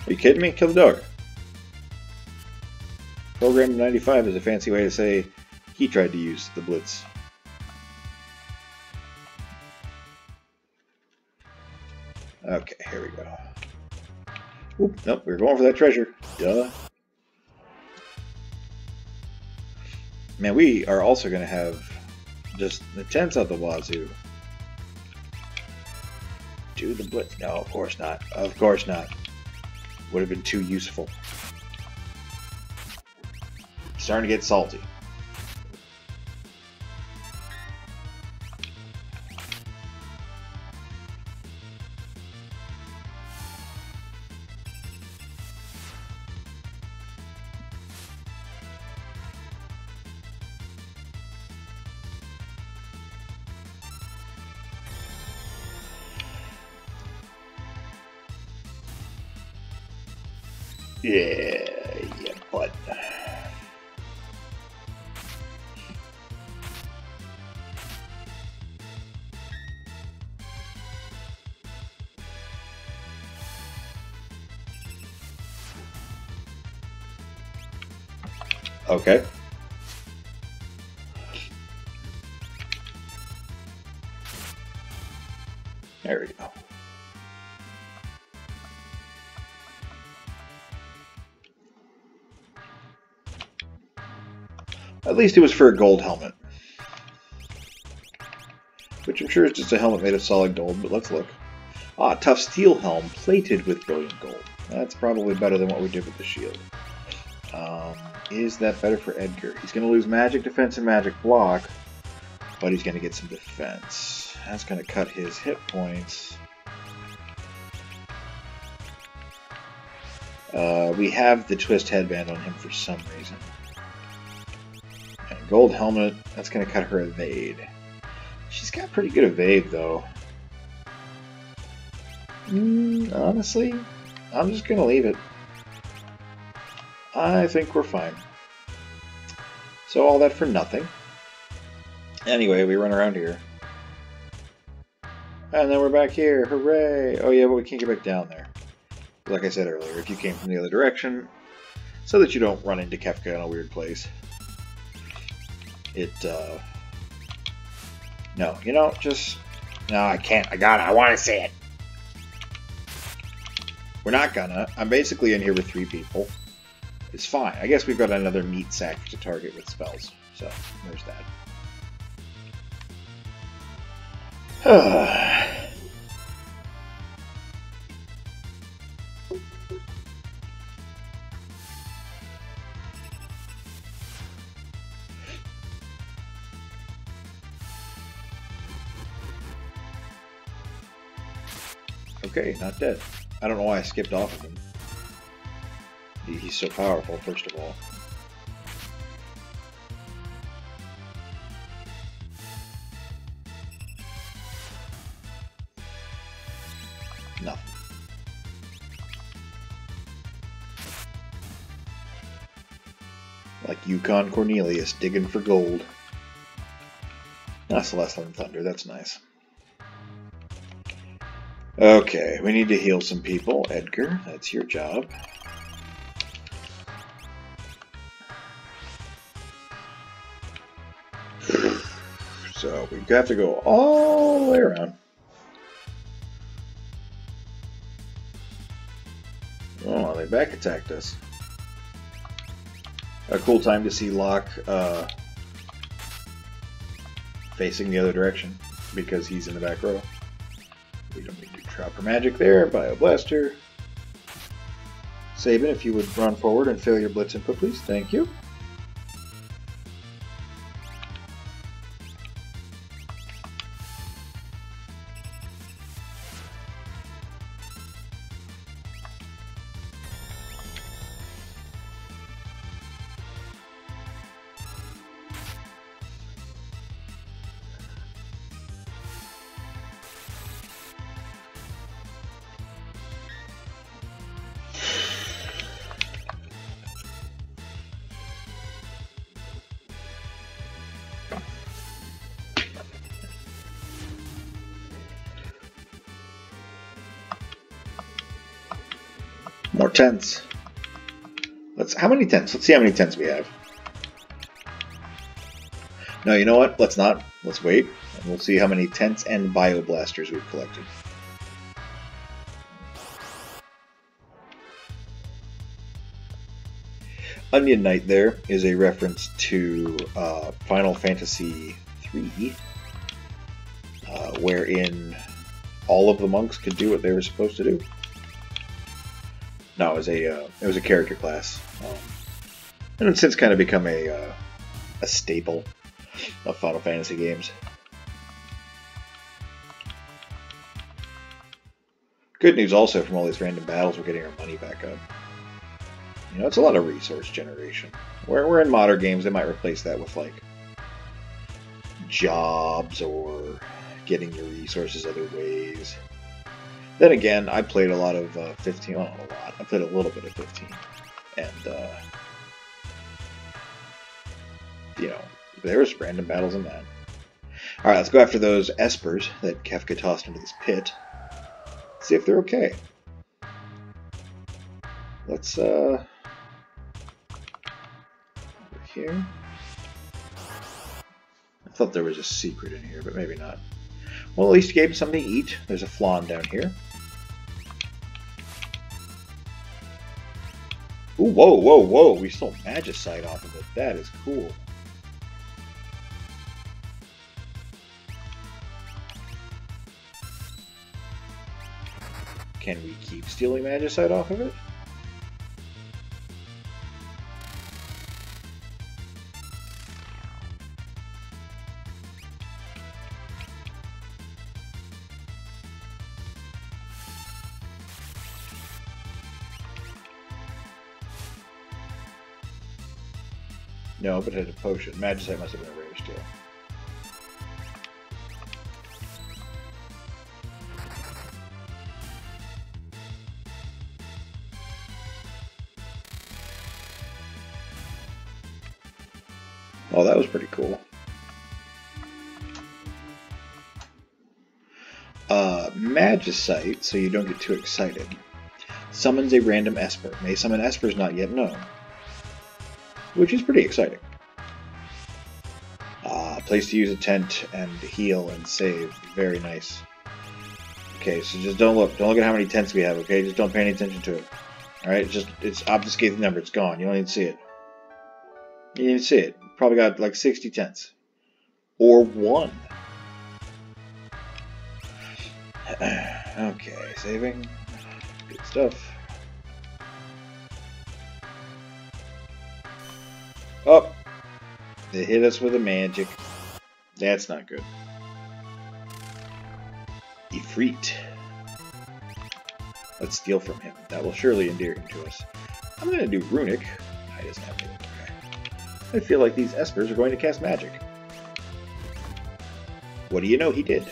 S1: Are you kidding me? Kill the dog. Program 95 is a fancy way to say he tried to use the Blitz. Okay, here we go. Oop, nope, we are going for that treasure. Duh. Man, we are also going to have just the tents out the wazoo. Do the blitz. No, of course not. Of course not. Would have been too useful. Starting to get salty. Yeah, least it was for a gold helmet. Which I'm sure is just a helmet made of solid gold, but let's look. Ah, tough steel helm plated with brilliant gold. That's probably better than what we did with the shield. Um, is that better for Edgar? He's going to lose magic defense and magic block, but he's going to get some defense. That's going to cut his hit points. Uh, we have the twist headband on him for some reason. Gold helmet, that's going to cut her evade. She's got pretty good evade, though. Mm, honestly, I'm just going to leave it. I think we're fine. So all that for nothing. Anyway, we run around here. And then we're back here. Hooray! Oh yeah, but we can't get back down there. Like I said earlier, if you came from the other direction, so that you don't run into Kefka in a weird place it uh no you know just no i can't i got it i want to say it. We're not gonna i'm basically in here with three people. It's fine i guess we've got another meat sack to target with spells so there's that Okay, not dead. I don't know why I skipped off of him. He's so powerful, first of all. Nothing. Like Yukon Cornelius digging for gold. That's Celestial Thunder, that's nice. Okay, we need to heal some people. Edgar, that's your job. So we have got to go all the way around. Oh, they back attacked us. A cool time to see Locke uh, facing the other direction because he's in the back row. Drop her magic there. Bio Blaster. Sabin, if you would run forward and fill your blitz input, please. Thank you. Tents. Let's. How many tents? Let's see how many tents we have. No, you know what? Let's not. Let's wait, and we'll see how many tents and bioblasters we've collected. Onion Knight there is a reference to uh, Final Fantasy III, uh, wherein all of the monks could do what they were supposed to do. No, it was a uh, it was a character class, um, and it's since kind of become a uh, a staple of Final Fantasy games. Good news also from all these random battles, we're getting our money back up. You know, it's a lot of resource generation. Where we're in modern games, they might replace that with like jobs or getting your resources other ways. Then again, I played a lot of uh, 15. Well, a lot. I played a little bit of 15, and uh, you know, there was random battles in that. All right, let's go after those espers that Kefka tossed into this pit. See if they're okay. Let's uh over here. I thought there was a secret in here, but maybe not. Well, at least gave him something to eat. There's a flan down here. Ooh, whoa, whoa, whoa! We stole Magicite off of it. That is cool. Can we keep stealing Magicite off of it? No, it had a potion. Magicite must have been a rare. Oh, that was pretty cool. Uh, Magicite, so you don't get too excited, summons a random Esper. May summon Espers not yet known, which is pretty exciting. Place to use a tent and heal and save. Very nice. Okay, so just don't look. Don't look at how many tents we have, okay? Just don't pay any attention to it. Alright, just it's obfuscate the number. It's gone. You don't even see it. You didn't even see it. Probably got like 60 tents. Or one. okay, saving. Good stuff. Oh! They hit us with a magic. That's not good. Ifrit. Let's steal from him. That will surely endear him to us. I'm going to do Runic. He doesn't have. Okay. I feel like these Espers are going to cast magic. What do you know? He did.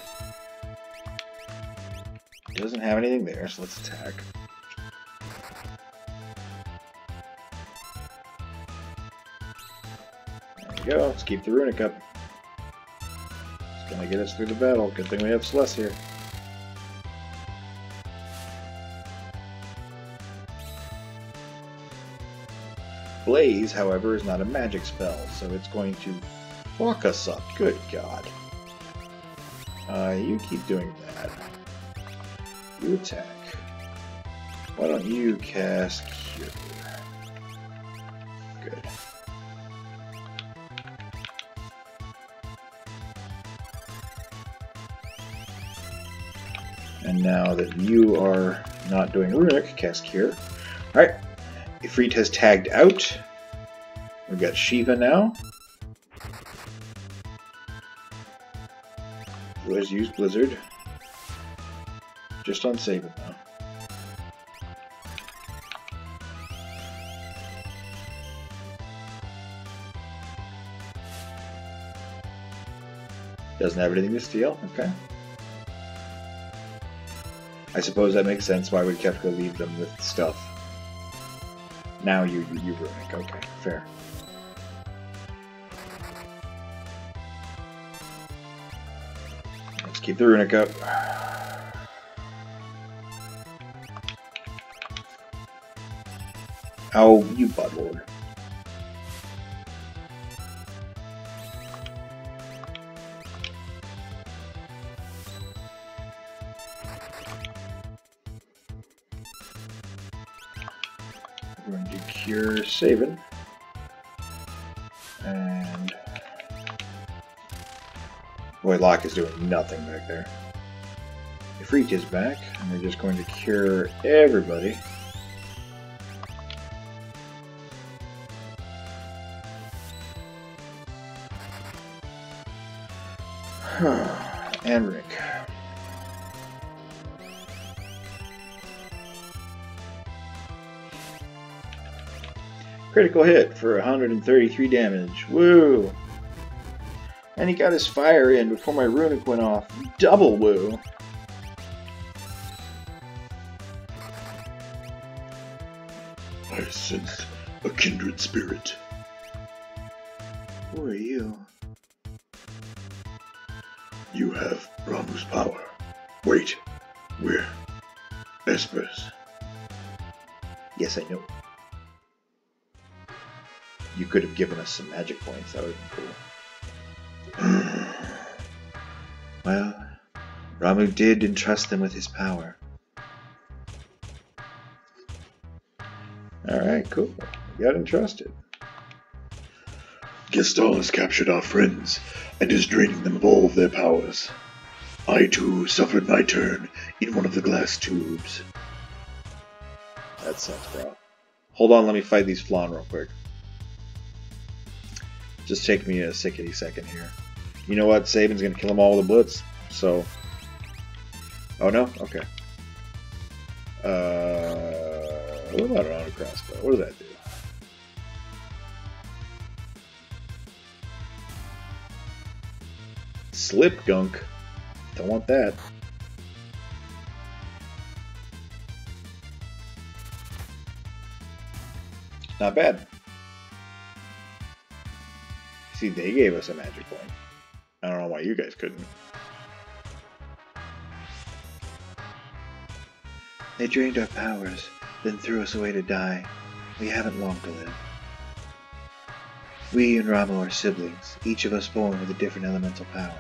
S1: He doesn't have anything there, so let's attack. There we go. Let's keep the Runic up. Gonna get us through the battle. Good thing we have Celes here. Blaze, however, is not a magic spell, so it's going to fuck us up. Good God. Uh, you keep doing that. You attack. Why don't you cast Cure? Good. Now that you are not doing Runic, cast Cure. Alright, Ifrit has tagged out. We've got Shiva now. Who has used Blizzard. Just on Sabin now. Doesn't have anything to steal, okay. I suppose that makes sense. Why would Kefka leave them with stuff? Now you you, you ruin it. Okay, fair. Let's keep the runic up. Oh, you buttlord. Sabin. And uh, boy, Locke is doing nothing back there. Ifrit is back, and we're just going to cure everybody. Critical hit for 133 damage. Woo! And he got his fire in before my runic went off. Double woo!
S3: I sense a kindred spirit.
S2: Who are you?
S3: You have Ramuh's power. Wait, we're Espers.
S1: Yes, I know. You could have given us some magic points. That would have been cool.
S2: Well, Ramuh did entrust them with his power.
S1: Alright, cool. You got entrusted.
S3: Gestahl has captured our friends and is draining them of all of their powers. I too suffered my turn in one of the glass tubes.
S1: That sucks, bro. Hold on, let me fight these flan real quick. Just take me a sickety second here. You know what? Sabin's gonna kill them all with a blitz. So. Oh no? Okay. Uh, what about an auto crossbow? What does that do? Slip gunk. Don't want that. Not bad. See, they gave us a magic point. I don't know why you guys couldn't.
S2: They drained our powers, then threw us away to die. We haven't long to live. We and Ramuh are siblings, each of us born with a different elemental power.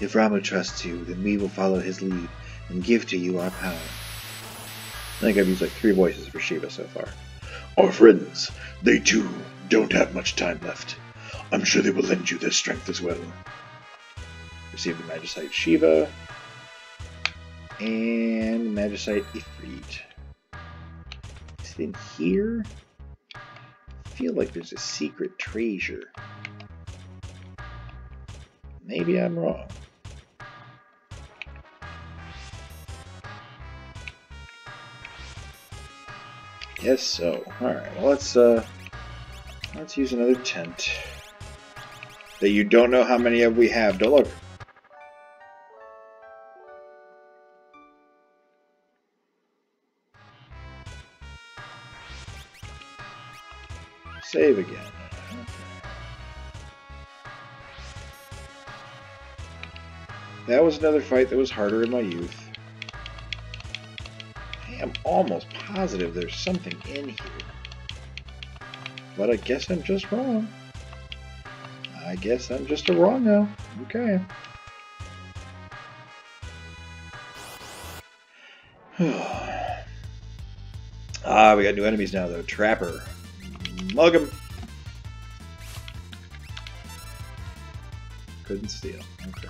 S2: If Ramuh trusts you, then we will follow his lead and give to you our power.
S1: I think I've used like three voices for Shiva so far.
S3: Our friends, they too don't have much time left. I'm sure they will lend you their strength as well.
S1: Receive the Magicite Shiva and Magicite Ifrit. Is it in here? I feel like there's a secret treasure. Maybe I'm wrong. Yes, so. Alright, well let's uh let's use another tent. That you don't know how many of we have. Don't look. Save again. That was another fight that was harder in my youth. I am almost positive there's something in here. But I guess I'm just wrong. I guess I'm just a wrongo. Okay. ah, we got new enemies now though. Trapper. Mug him. Couldn't steal. Okay.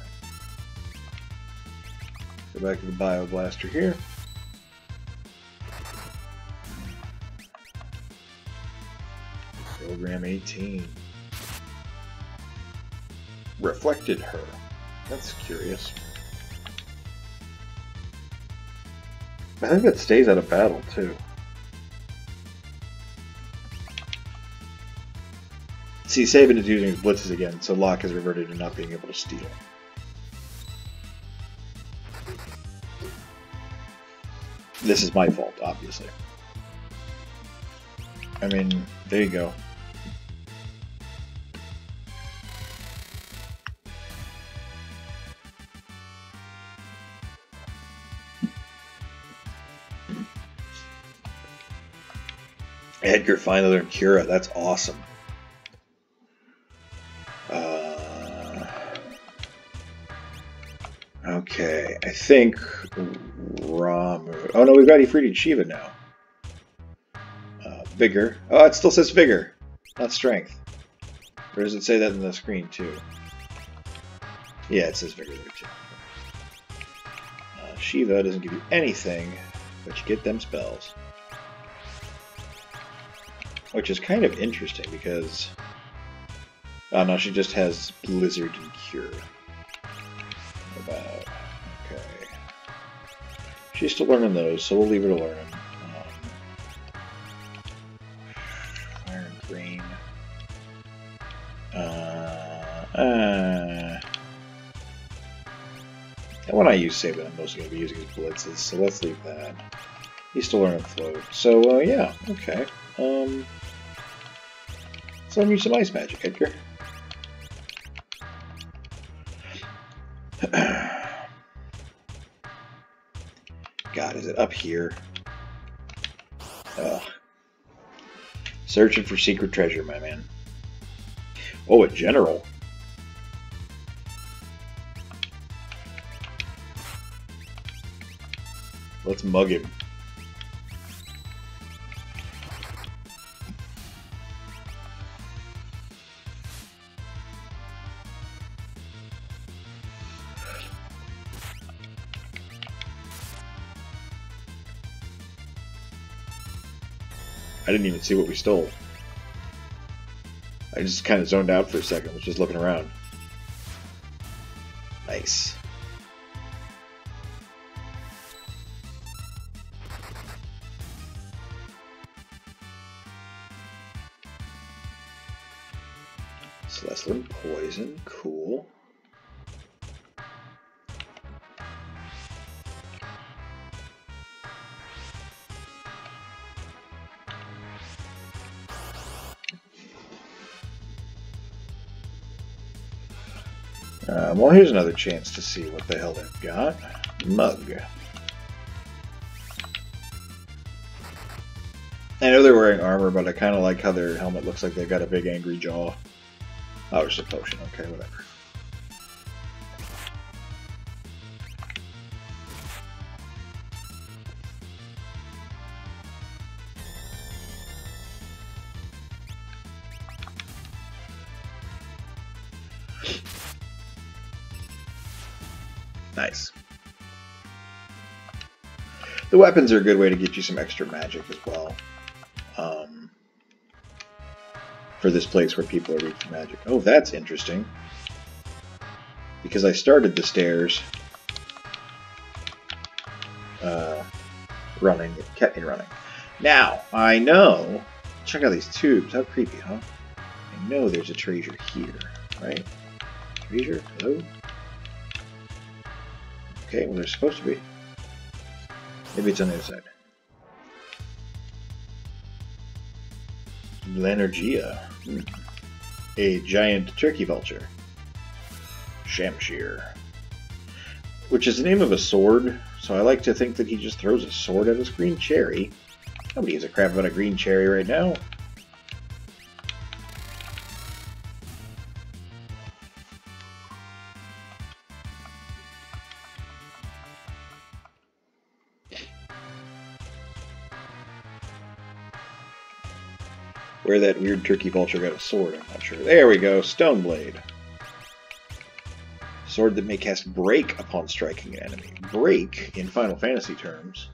S1: Go back to the Bio Blaster here. Program 18. Reflected her. That's curious. I think it stays out of battle too. See, Sabin is using his blitzes again, so Locke has reverted to not being able to steal. This is my fault, obviously. I mean, there you go. Edgar finally learned Cura. That's awesome. Uh, okay, I think Ramuh. Oh no, we've got Ifriti Shiva now. Uh, vigor. Oh, it still says vigor, not strength. Or does it say that in the screen too? Yeah, it says vigor there too. Uh, Shiva doesn't give you anything, but you get them spells. Which is kind of interesting because... Oh no, she just has Blizzard and Cure. About... Okay. She's still learning those, so we'll leave her to learn. Um, Fire and Green. Uh, uh, the one I use that I'm mostly going to be using is Blitzes, so let's leave that. He's still learning Float. So, uh, yeah, okay. Um, learn you some Ice Magic, Edgar. God, is it up here? Ugh. Searching for secret treasure, my man. Oh, a general. Let's mug him. I didn't even see what we stole. I just kind of zoned out for a second, was just looking around. Nice. Well, here's another chance to see what the hell they've got. Mug. I know they're wearing armor, but I kind of like how their helmet looks like they've got a big angry jaw. Oh, it's a potion. Okay, whatever. Weapons are a good way to get you some extra magic as well. Um, for this place where people are weak to magic. Oh, that's interesting. Because I started the stairs uh, running. It kept me running. Now, I know... Check out these tubes. How creepy, huh? I know there's a treasure here, right? Treasure? Hello? Okay, well, there's supposed to be. Maybe it's on the other side. Lanergia. Hmm. A giant turkey vulture. Shamshir. Which is the name of a sword, so I like to think that he just throws a sword at his green cherry. Nobody gives a crap about a green cherry right now. Where that weird turkey vulture got a sword, I'm not sure. There we go, Stone Blade. Sword that may cast Break upon striking an enemy. Break, in Final Fantasy terms,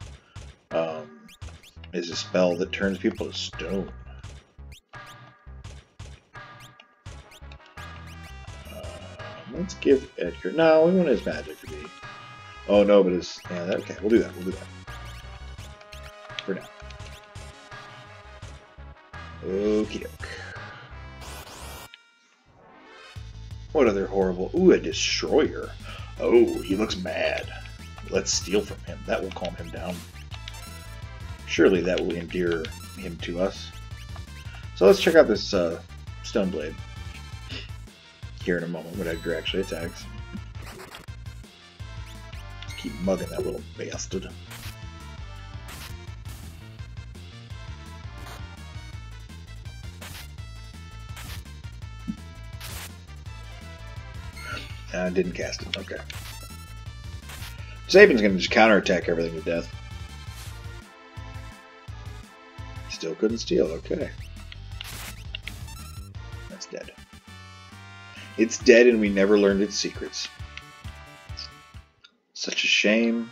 S1: um, is a spell that turns people to stone. Uh, let's give Edgar... No, we want his magic to be... Oh, no, but his... Yeah, okay, we'll do that, we'll do that. Okie doke. What other horrible... Ooh, a destroyer. Oh, he looks mad. Let's steal from him. That will calm him down. Surely that will endear him to us. So let's check out this uh, stone blade here in a moment when Edgar actually attacks. Keep mugging that little bastard. I didn't cast it. Okay. Sabin's going to just counterattack everything to death. Still couldn't steal. Okay. That's dead. It's dead and we never learned its secrets. Such a shame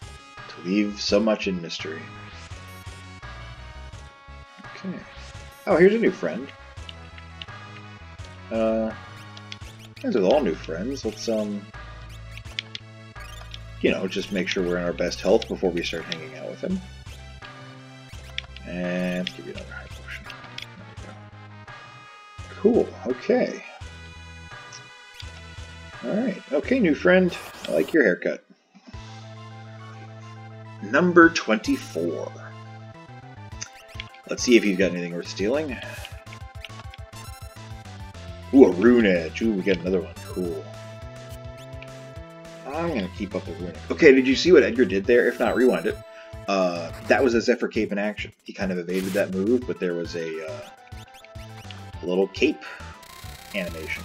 S1: to leave so much in mystery. Okay. Oh, here's a new friend. Uh, as with all new friends, let's, um, you know, just make sure we're in our best health before we start hanging out with him. And let's give you another high potion. Cool, okay. Alright, okay, new friend. I like your haircut. Number 24. Let's see if he's got anything worth stealing. Ooh, a rune edge. Ooh, we got another one. Cool. I'm going to keep up the rune. Okay, did you see what Edgar did there? If not, rewind it. Uh, that was a Zephyr Cape in action. He kind of evaded that move, but there was a, uh, a little cape animation.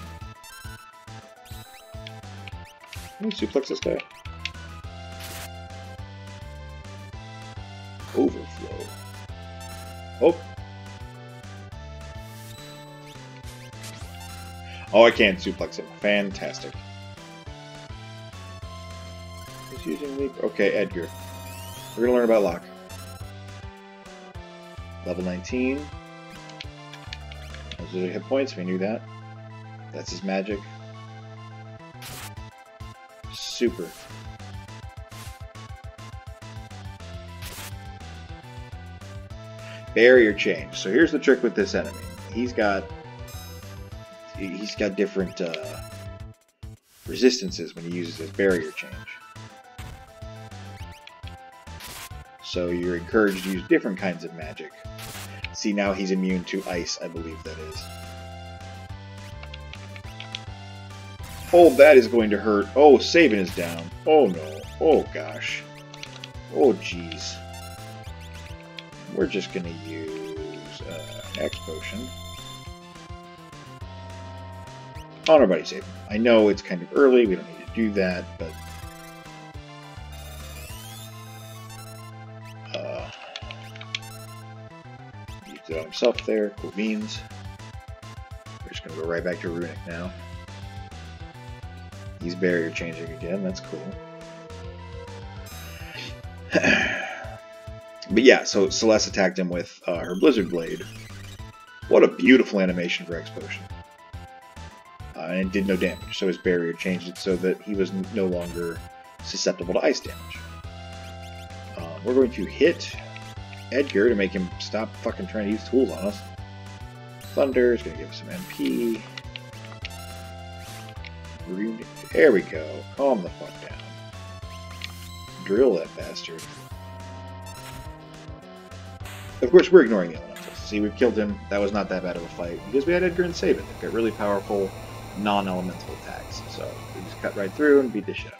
S1: Can you suplex this guy? Overflow. Oh. Oh, I can't suplex him. Fantastic. He's using leap. Okay, Edgar. We're gonna learn about Locke. Level 19. Those are hit points, we knew that. That's his magic. Super. Barrier change. So here's the trick with this enemy. He's got he's got different uh, resistances when he uses his barrier change. So you're encouraged to use different kinds of magic. See, now he's immune to ice, I believe that is. Oh, that is going to hurt. Oh, Sabin is down. Oh, no. Oh, gosh. Oh, jeez. We're just going to use uh, X Potion. On our buddy Sabin. I know it's kind of early, we don't need to do that, but... Uh, it on himself there, cool beans. We're just to go right back to Runic now. He's barrier changing again, that's cool. but yeah, so Celes attacked him with uh, her Blizzard Blade. What a beautiful animation for X Potion. Uh, and did no damage, so his barrier changed it so that he was no longer susceptible to ice damage. Uh, we're going to hit Edgar to make him stop fucking trying to use tools on us. Thunder is going to give us some MP. There we go. Calm the fuck down. Drill that bastard. Of course, we're ignoring the elementals. See, we've killed him. That was not that bad of a fight because we had Edgar and Sabin. They've got really powerful non-elemental attacks. So we just cut right through and beat the shit out.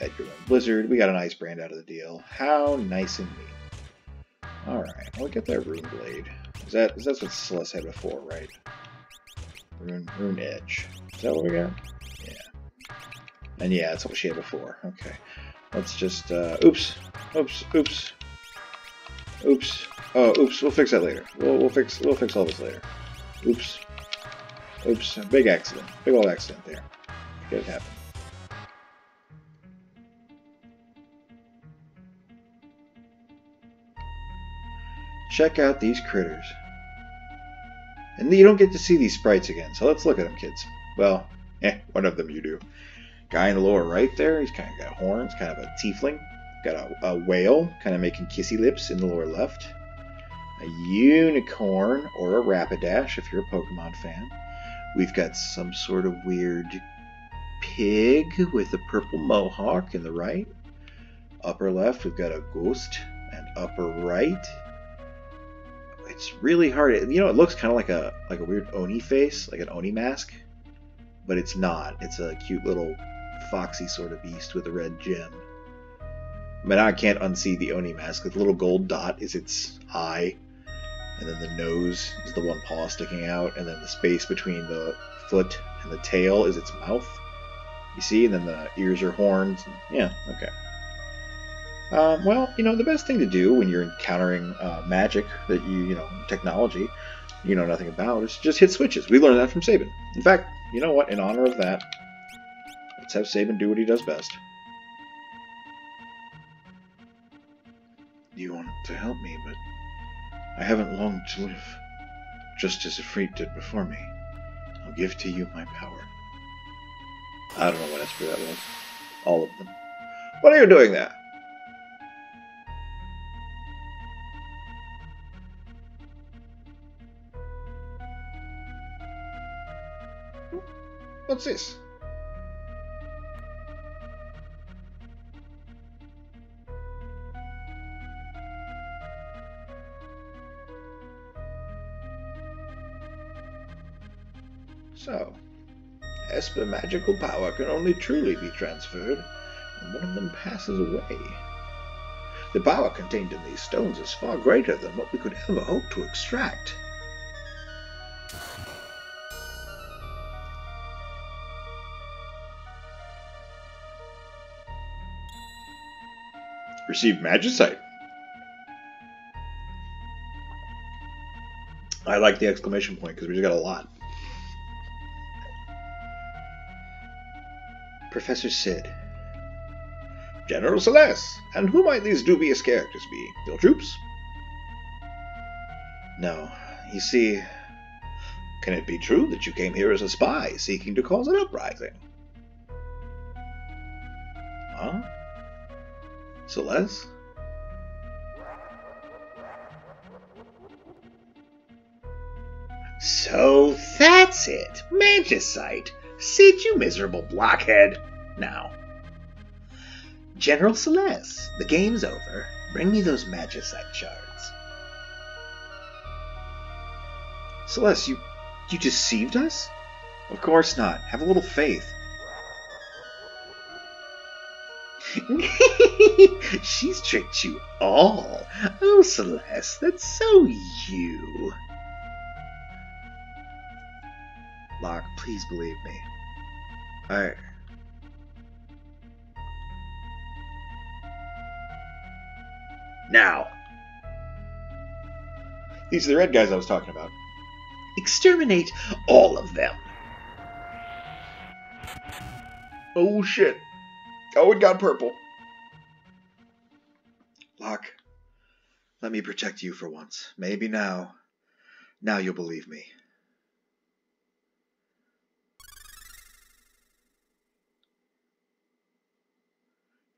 S1: Edgar Blizzard. We got an Ice Brand out of the deal. How nice and neat. Alright, we'll get that Rune Blade. Is that is that what Celes had before, right? Rune, rune Edge. Is that what we got? Yeah. And yeah, that's what she had before. Okay. Let's just, uh, oops, oops, oops, oops. Oh, oops, we'll fix that later. We'll, we'll fix, we'll fix all this later. Oops. Oops, big accident. Big old accident there. Forget it happened. Check out these critters. And you don't get to see these sprites again, so let's look at them, kids. Well, eh, one of them you do. Guy in the lower right there, he's kind of got horns, kind of a tiefling. Got a, a whale, kind of making kissy lips in the lower left. A unicorn, or a rapidash if you're a Pokemon fan. We've got some sort of weird pig with a purple mohawk in the right. Upper left, we've got a ghost, and upper right, it's really hard. You know, it looks kind of like a like a weird Oni face, like an Oni mask, but it's not. It's a cute little foxy sort of beast with a red gem. But I can't unsee the Oni mask. The little gold dot is its eye. And then the nose is the one paw sticking out, and then the space between the foot and the tail is its mouth. You see, and then the ears are horns. Yeah, okay. Um, well, you know, the best thing to do when you're encountering uh, magic that you, you know, technology you know nothing about is just hit switches. We learned that from Sabin. In fact, you know what? In honor of that, let's have Sabin do what he does best.
S2: You want to help me, but I haven't long to live. Just as Ifrit did before me. I'll give to you my power.
S1: I don't know what Esper that was. All of them. What are you doing there? What's this? So, Esper magical power can only truly be transferred when one of them passes away. The power contained in these stones is far greater than what we could ever hope to extract. Received Magicite. I like the exclamation point because we just got a lot.
S2: Professor Cid.
S1: General Celes. And who might these dubious characters be? Your troops?
S2: No. You see,
S1: Can it be true that you came here as a spy, seeking to cause an uprising? Huh? Celes? So that's it. Magicite. Cid, you miserable blockhead. Now. General Celes, the game's over. Bring me those magicite shards.
S2: Celes, you you deceived us?
S1: Of course not. Have a little faith. She's tricked you all. Oh, Celes, that's so you. Locke, please believe me. I. Now. These are the red guys I was talking about. Exterminate all of them. Oh shit. Oh, it got purple.
S2: Locke, let me protect you for once. Maybe now. Now you'll believe me.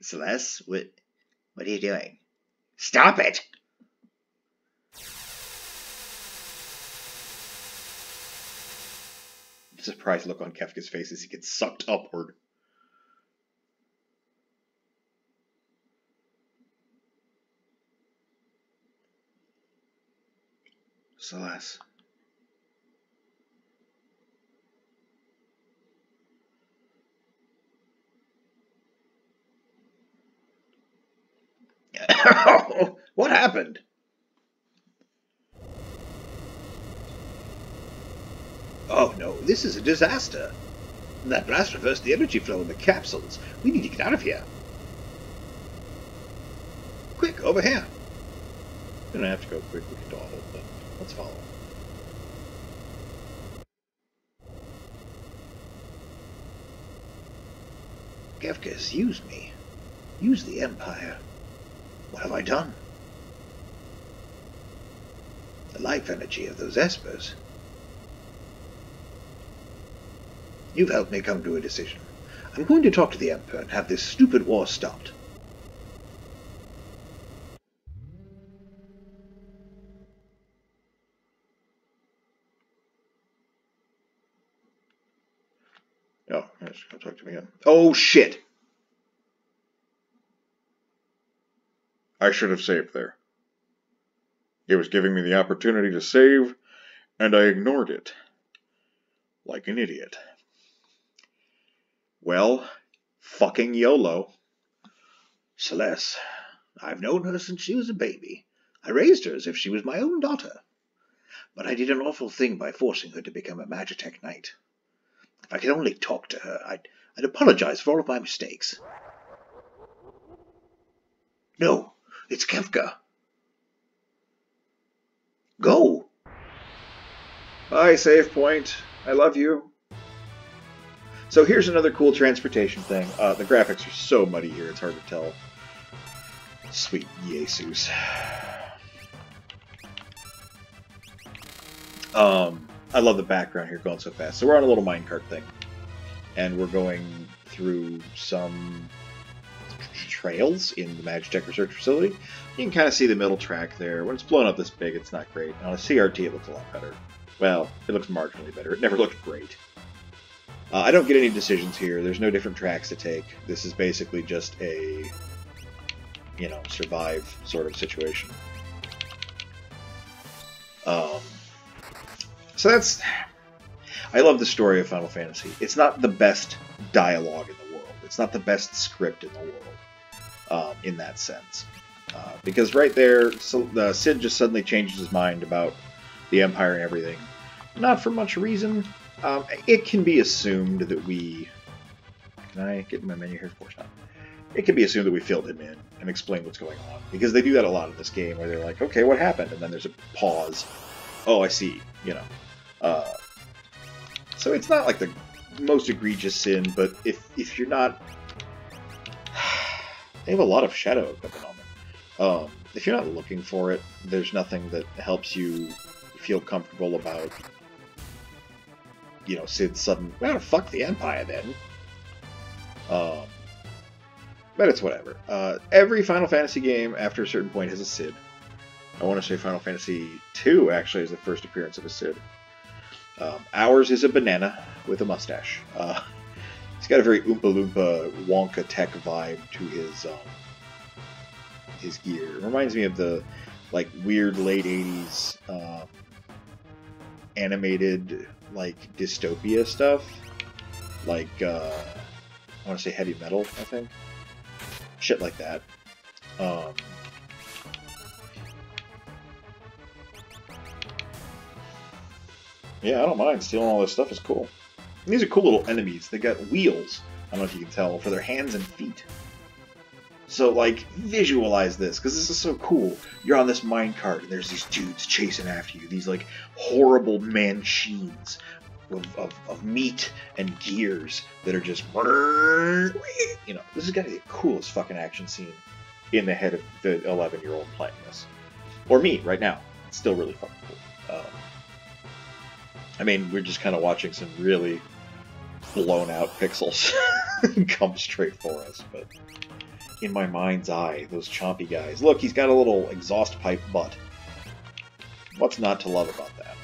S1: Celes, what, what are you doing? Stop it! Surprised look on Kefka's face as he gets sucked upward.
S2: Celes.
S1: what happened? Oh no, this is a disaster. That blast reversed the energy flow in the capsules. We need to get out of here. Quick, over here. We don't have to go quick, we can dawdle, but let's follow. Kefka's, use me. Use the Empire. What have I done? The life energy of those espers. You've helped me come to a decision. I'm going to talk to the Emperor and have this stupid war stopped. Oh, yes, talk to me again. Oh, shit! I should have saved there. It was giving me the opportunity to save, and I ignored it. Like an idiot. Well, fucking YOLO. Celes, I've known her since she was a baby. I raised her as if she was my own daughter.
S2: but I did an awful thing by forcing her to become a Magitek Knight. If I could only talk to her, I'd, I'd apologize for all of my mistakes. No, it's Kefka. Go!
S1: Bye, save point. I love you. So here's another cool transportation thing. Uh, the graphics are so muddy here, it's hard to tell. Sweet Jesus. Um, I love the background here going so fast. So we're on a little minecart thing. And we're going through some trails in the Magitek Research Facility. You can kind of see the middle track there. When it's blown up this big, it's not great. On a CRT, it looks a lot better. Well, it looks marginally better. It never looked great. Uh, I don't get any decisions here. There's no different tracks to take. This is basically just a, you know, survive sort of situation. Um, so that's. I love the story of Final Fantasy. It's not the best dialogue in the world. It's not the best script in the world, um, in that sense. Uh, because right there, so, uh, Cid just suddenly changes his mind about the Empire and everything. Not for much reason. Um, it can be assumed that we. Can I get my menu here? Of course not. It can be assumed that we filled him in and explained what's going on. Because they do that a lot in this game where they're like, okay, what happened? And then there's a pause. Oh, I see. You know. Uh, so it's not like the most egregious sin, but if if you're not. They have a lot of shadow them. Um, if you're not looking for it, there's nothing that helps you feel comfortable about, you know, Cid's sudden, well, fuck the Empire then. Um, but it's whatever. Uh, every Final Fantasy game after a certain point has a Cid. I want to say Final Fantasy II actually is the first appearance of a Cid. Um, ours is a banana with a mustache. Uh, he's got a very Oompa Loompa Wonka tech vibe to his um, his gear. It reminds me of the like weird late '80s um, animated like dystopia stuff, like uh, I want to say heavy metal. I think shit like that. Um, yeah, I don't mind stealing all this stuff. Is cool. And these are cool little enemies. They got wheels. I don't know if you can tell for their hands and feet. So, like, visualize this, because this is so cool. You're on this minecart, and there's these dudes chasing after you. These, like, horrible machines of, of, of meat and gears that are just... You know, this is going to be the coolest fucking action scene in the head of the 11-year-old playing this. Or me, right now. It's still really fucking cool. Um, I mean, we're just kind of watching some really blown-out pixels come straight for us, but in my mind's eye, those chompy guys. Look, he's got a little exhaust pipe butt. What's not to love about that?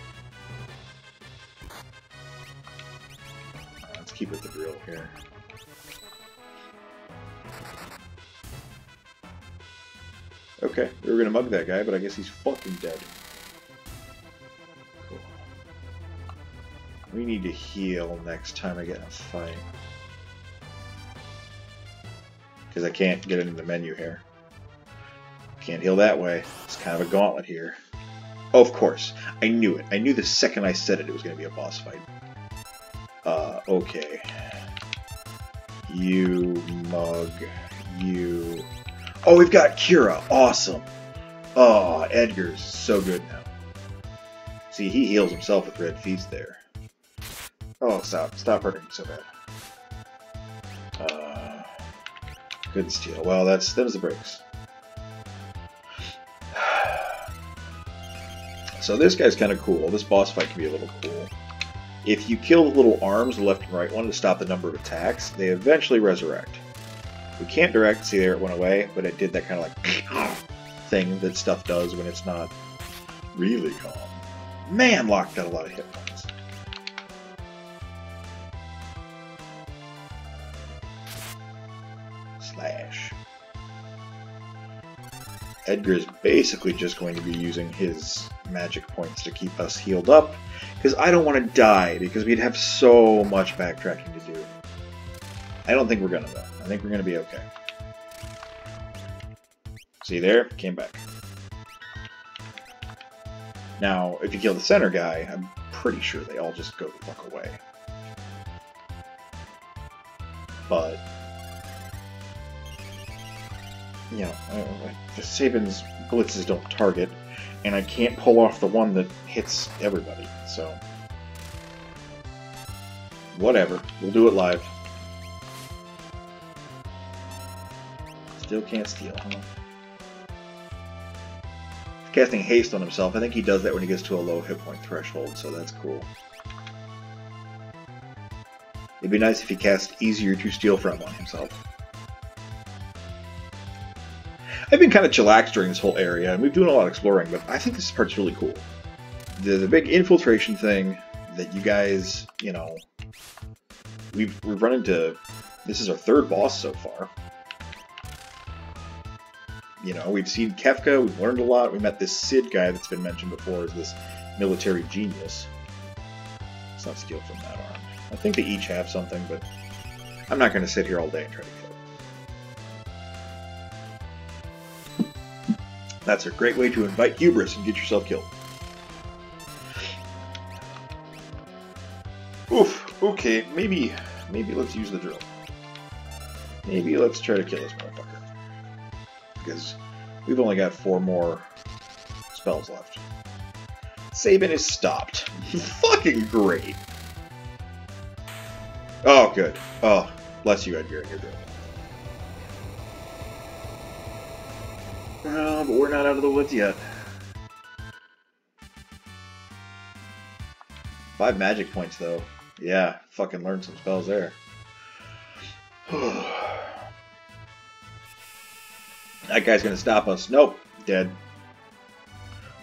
S1: Let's keep it the drill here. Okay, we were gonna mug that guy, but I guess he's fucking dead. We need to heal next time I get in a fight because I can't get into the menu here. Can't heal that way. It's kind of a gauntlet here. Oh, of course. I knew it. I knew the second I said it, it was going to be a boss fight. Uh, okay. You mug. You... Oh, we've got Kira. Awesome. Oh, Edgar's so good now. See, he heals himself with red feet there. Oh, stop. Stop hurting so bad. Uh, good steal. Well, that's them's the breaks. So this guy's kind of cool. This boss fight can be a little cool. If you kill the little arms, the left and right one, to stop the number of attacks, they eventually resurrect. We can't direct, see there it went away, but it did that kind of like thing that stuff does when it's not really calm. Man, Locke got a lot of hit points. Edgar is basically just going to be using his magic points to keep us healed up, because I don't want to die, because we'd have so much backtracking to do. I don't think we're gonna though. I think we're gonna be okay. See there? Came back. Now, if you kill the center guy, I'm pretty sure they all just go the fuck away. But, you know, uh, the Sabin's blitzes don't target, and I can't pull off the one that hits everybody, so... Whatever, we'll do it live. Still can't steal, huh? casting haste on himself. I think he does that when he gets to a low hit point threshold, so that's cool. It'd be nice if he cast easier to steal from on himself. I've been kind of chillaxed during this whole area, and we've been doing a lot of exploring, but I think this part's really cool. The, the big infiltration thing that you guys, you know, we've, we've run into, this is our third boss so far you know, we've seen Kefka, we've learned a lot. We met this Cid guy that's been mentioned before as this military genius. Let's not steal from that arm. I think they each have something, but I'm not going to sit here all day and try to That's a great way to invite hubris and get yourself killed. Oof, okay, maybe, maybe let's use the drill. Maybe let's try to kill this motherfucker because we've only got four more spells left. Sabin is stopped. Fucking great. Oh, good. Oh, bless you, Edgar, you're good. But we're not out of the woods yet. Five magic points, though. Yeah, fucking learn some spells there. That guy's to stop us. Nope. Dead.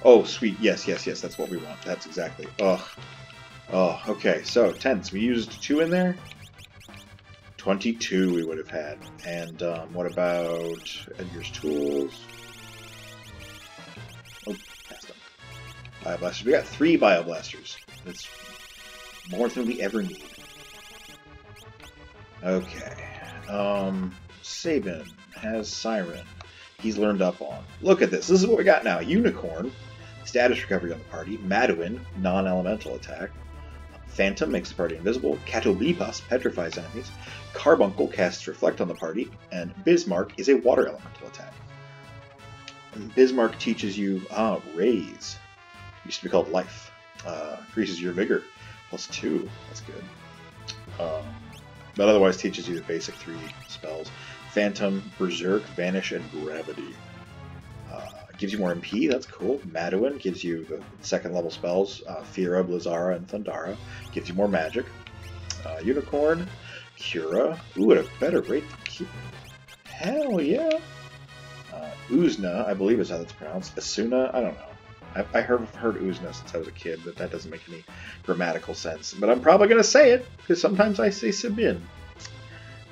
S1: Oh, sweet. Yes, yes, yes. That's what we want. That's exactly. Ugh. Oh, okay. So, tents. We used two in there? 22 we would have had. And um, what about Edgar's tools? Bioblasters. We got three Bioblasters. That's more than we ever need. Okay. Um, Sabin has Siren he's learned up on. Look at this. This is what we got now. Unicorn, status recovery on the party. Maduin, non-elemental attack. Phantom makes the party invisible. Catoblepas petrifies enemies. Carbuncle casts Reflect on the party. And Bismarck is a water elemental attack. Bismarck teaches you, ah, Raise. Used to be called Life. Uh, increases your vigor. Plus two. That's good. Um, but otherwise teaches you the basic three spells. Phantom, Berserk, Vanish, and Gravity. Uh, gives you more MP, that's cool. Maduin gives you the second level spells, uh, Fira, Blizzara, and Thundara. Gives you more magic. Uh, Unicorn, Cura, ooh, at a better rate than Keep. Hell yeah! Uh, Uzna, I believe is how that's pronounced. Esuna, I don't know. I, I heard, heard Uzna since I was a kid, but that doesn't make any grammatical sense. But I'm probably going to say it, because sometimes I say Sabin.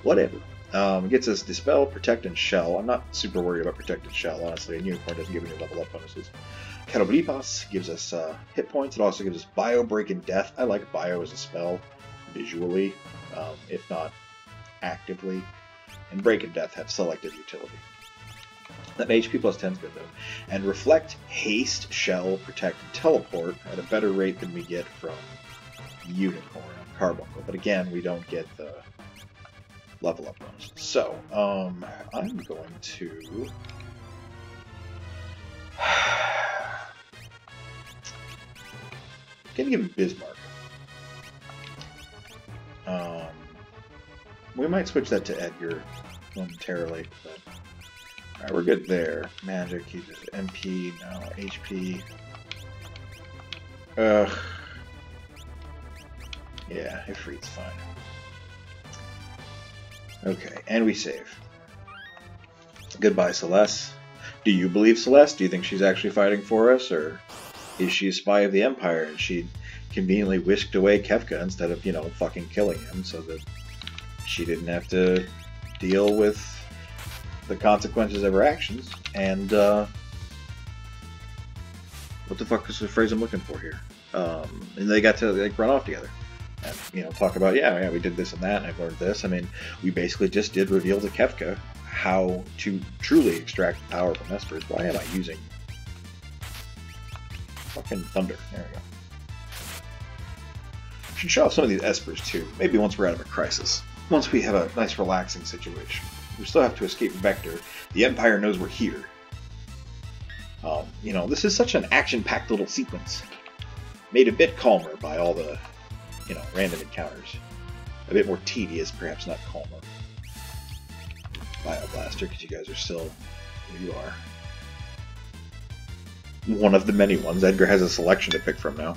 S1: Whatever. Um, gets us Dispel, Protect, and Shell. I'm not super worried about Protect and Shell, honestly. A Unicorn doesn't give any level up bonuses. Catoblepas gives us uh, hit points. It also gives us Bio, Break, and Death. I like Bio as a spell visually, um, if not actively. And Break and Death have selected utility. That HP plus 10 is good, though. And Reflect, Haste, Shell, Protect, and Teleport at a better rate than we get from Unicorn and Carbuncle. But again, we don't get the level up bonus. So, um, I'm going to... gonna give him Bismarck. Um, we might switch that to Edgar momentarily, but alright, we're good there. Magic, just MP, no HP. Ugh. Yeah, Ifrit's fine. Okay, and we save. Goodbye, Celes. Do you believe Celes? Do you think she's actually fighting for us, or is she a spy of the Empire and she conveniently whisked away Kefka instead of, you know, fucking killing him so that she didn't have to deal with the consequences of her actions? And, uh, what the fuck is the phrase I'm looking for here? Um, and they got to, like, run off together and you know talk about yeah yeah we did this and that and I've learned this. I mean we basically just did reveal to Kefka how to truly extract power from Espers. Why am I using Fucking thunder. There we go. Should show off some of these espers too. Maybe once we're out of a crisis. Once we have a nice relaxing situation. We still have to escape Vector. The Empire knows we're here. Um, you know, this is such an action-packed little sequence. Made a bit calmer by all the, you know, random encounters. A bit more tedious, perhaps not calmer. Bioblaster, because you guys are still where you are. One of the many ones. Edgar has a selection to pick from now.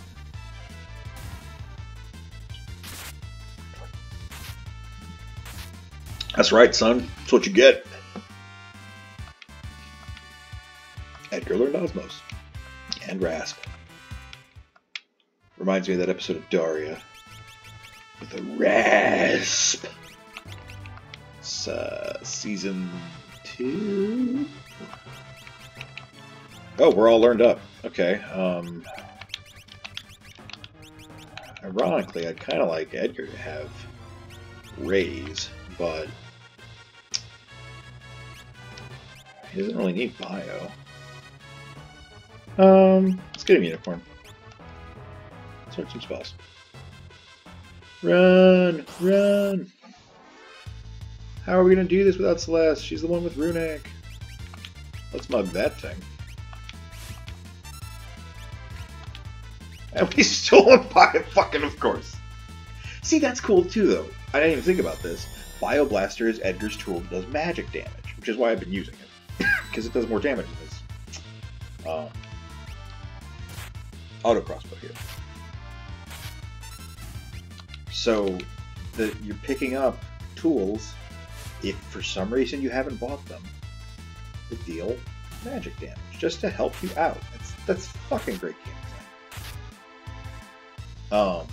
S1: That's right, son. That's what you get. Edgar learned Osmose. And Rasp. Reminds me of that episode of Daria. With a Rasp. It's uh, season two? Oh, we're all learned up. Okay. Um, ironically, I'd kind of like Edgar to have Raise, but he doesn't really need Bio. Um, let's get him Unicorn. Let's learn some spells. Run! Run! How are we going to do this without Celes? She's the one with Runic. Let's mug that thing. And we stole stolen by fucking of course. See, that's cool too, though. I didn't even think about this. Bioblaster is Edgar's tool that does magic damage, which is why I've been using it. Because it does more damage than this. Um, auto crossbow here. So, the, you're picking up tools if for some reason you haven't bought them that deal magic damage, just to help you out. That's, that's fucking great game design. Um,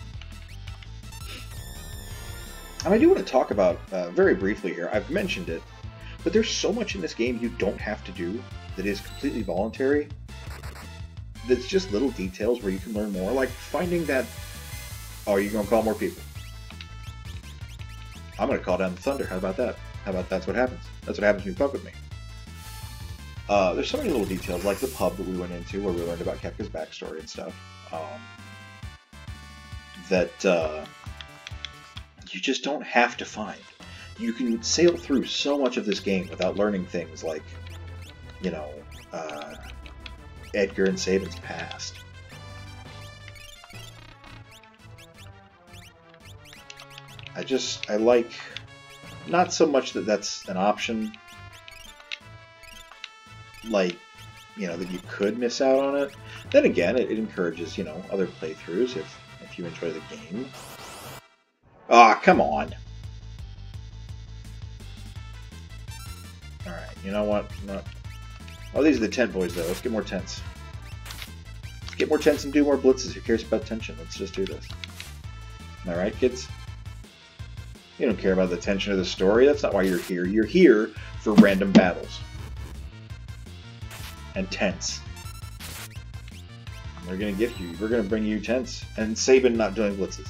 S1: and I do want to talk about uh, very briefly here. I've mentioned it, but there's so much in this game you don't have to do that is completely voluntary. That's just little details where you can learn more, like finding that. Oh, you're gonna call more people. I'm gonna call down the thunder. How about that? How about that's what happens? That's what happens when you fuck with me. Uh, there's so many little details, like the pub that we went into, where we learned about Kefka's backstory and stuff. Um, that uh, you just don't have to find. You can sail through so much of this game without learning things like, you know, uh, Edgar and Sabin's past. I just, I like, not so much that that's an option, like, you know, that you could miss out on it. Then again, it, it encourages, you know, other playthroughs if, if you enjoy the game. Ah, oh, come on. You know what? Not... Oh, these are the tent boys, though. Let's get more tents. Let's get more tents and do more blitzes. Who cares about tension? Let's just do this. Am I right, kids? You don't care about the tension of the story. That's not why you're here. You're here for random battles. And tents. We're going to gift you. We're going to bring you tents. And Sabin not doing blitzes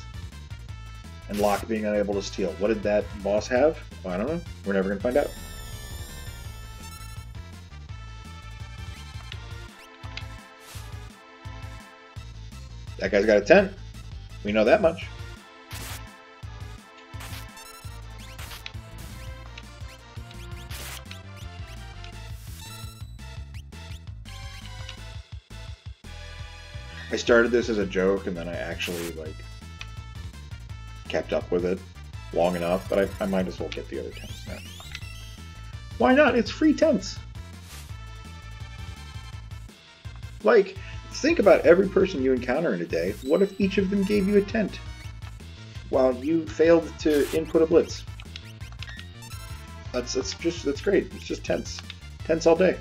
S1: and Locke being unable to steal. What did that boss have? Well, I don't know. We're never going to find out. That guy's got a 10. We know that much. I started this as a joke and then I actually like kept up with it long enough, but I, I might as well get the other tents now. Why not? It's free tents. Like, think about every person you encounter in a day. What if each of them gave you a tent? While you failed to input a blitz. That's that's just that's great. It's just tents. Tents all day.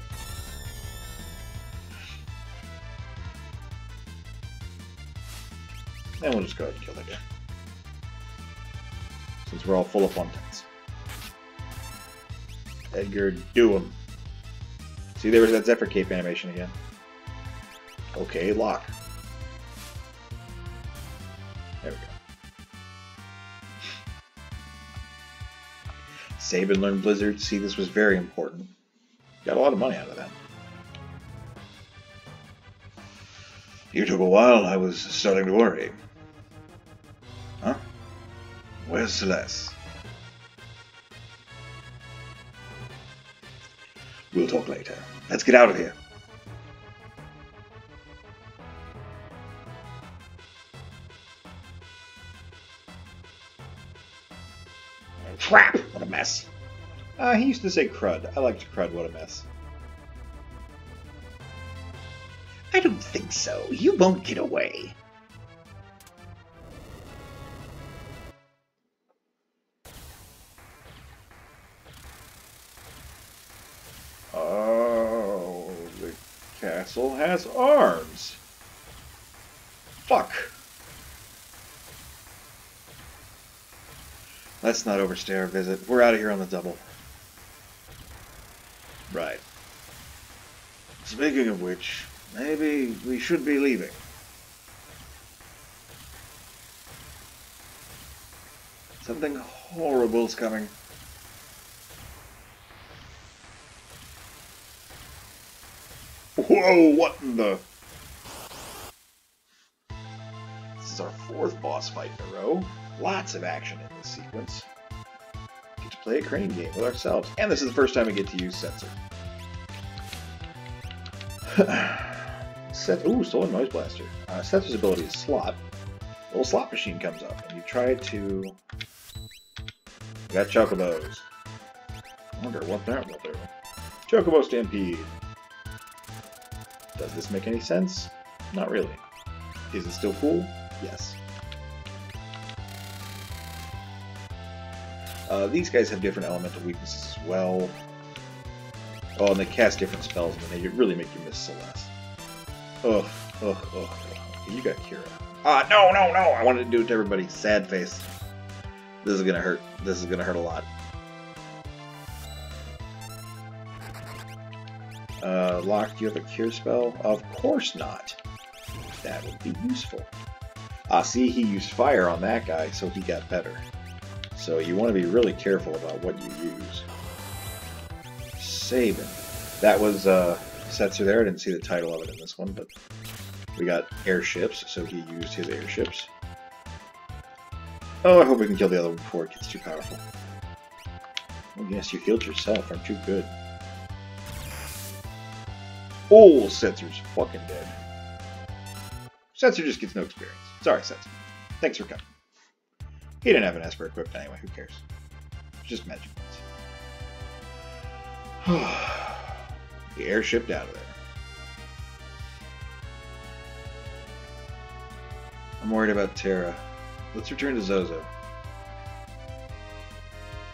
S1: And we'll just go ahead and kill that guy since we're all full of tents. Edgar, do him. See, there was that Zephyr Cape animation again. Okay, lock. There we go. Sabin learned Blizzard. See, this was very important. Got a lot of money out of that.
S3: You took a while. I was starting to worry. Huh? Where's Celes? We'll talk later. Let's get out of here.
S1: Mess. Uh, he used to say crud. I liked crud. What a mess.
S2: I don't think so. You won't get away.
S1: Oh, the castle has arms. Fuck. Let's not overstay our visit. We're out of here on the double. Right. Speaking of which, maybe we should be leaving. Something horrible's coming. Whoa, what in the... This is our fourth boss fight in a row. Lots of action in this sequence. Get to play a crane game with ourselves. And this is the first time we get to use Setzer. Set, ooh, Stolen Noise Blaster. Uh, ability is Slot. A little slot machine comes up, and you try to... We got Chocobos. I wonder what that will do. Chocobo Stampede. Does this make any sense? Not really. Is it still cool? Yes. Uh, these guys have different elemental weaknesses as well. Oh, and they cast different spells, and they really make you miss Celes. Ugh, ugh, ugh. Okay, you got Kira. Ah, no, no, no! I wanted to do it to everybody. Sad face. This is gonna hurt. This is gonna hurt a lot. Uh, Locke, do you have a cure spell? Of course not. That would be useful. Ah, see, he used fire on that guy, so he got better. So you want to be really careful about what you use. Sabin. That was uh, Setzer there. I didn't see the title of it in this one, but we got airships, so he used his airships. Oh, I hope we can kill the other one before it gets too powerful. Oh, yes, you healed yourself. Aren't you good? Oh, Setzer's fucking dead. Setzer just gets no experience. Sorry, Setzer. Thanks for coming. He didn't have an Esper equipped anyway. Who cares? Just magic points. the air shipped out of there. I'm worried about Terra. Let's return to Zozo.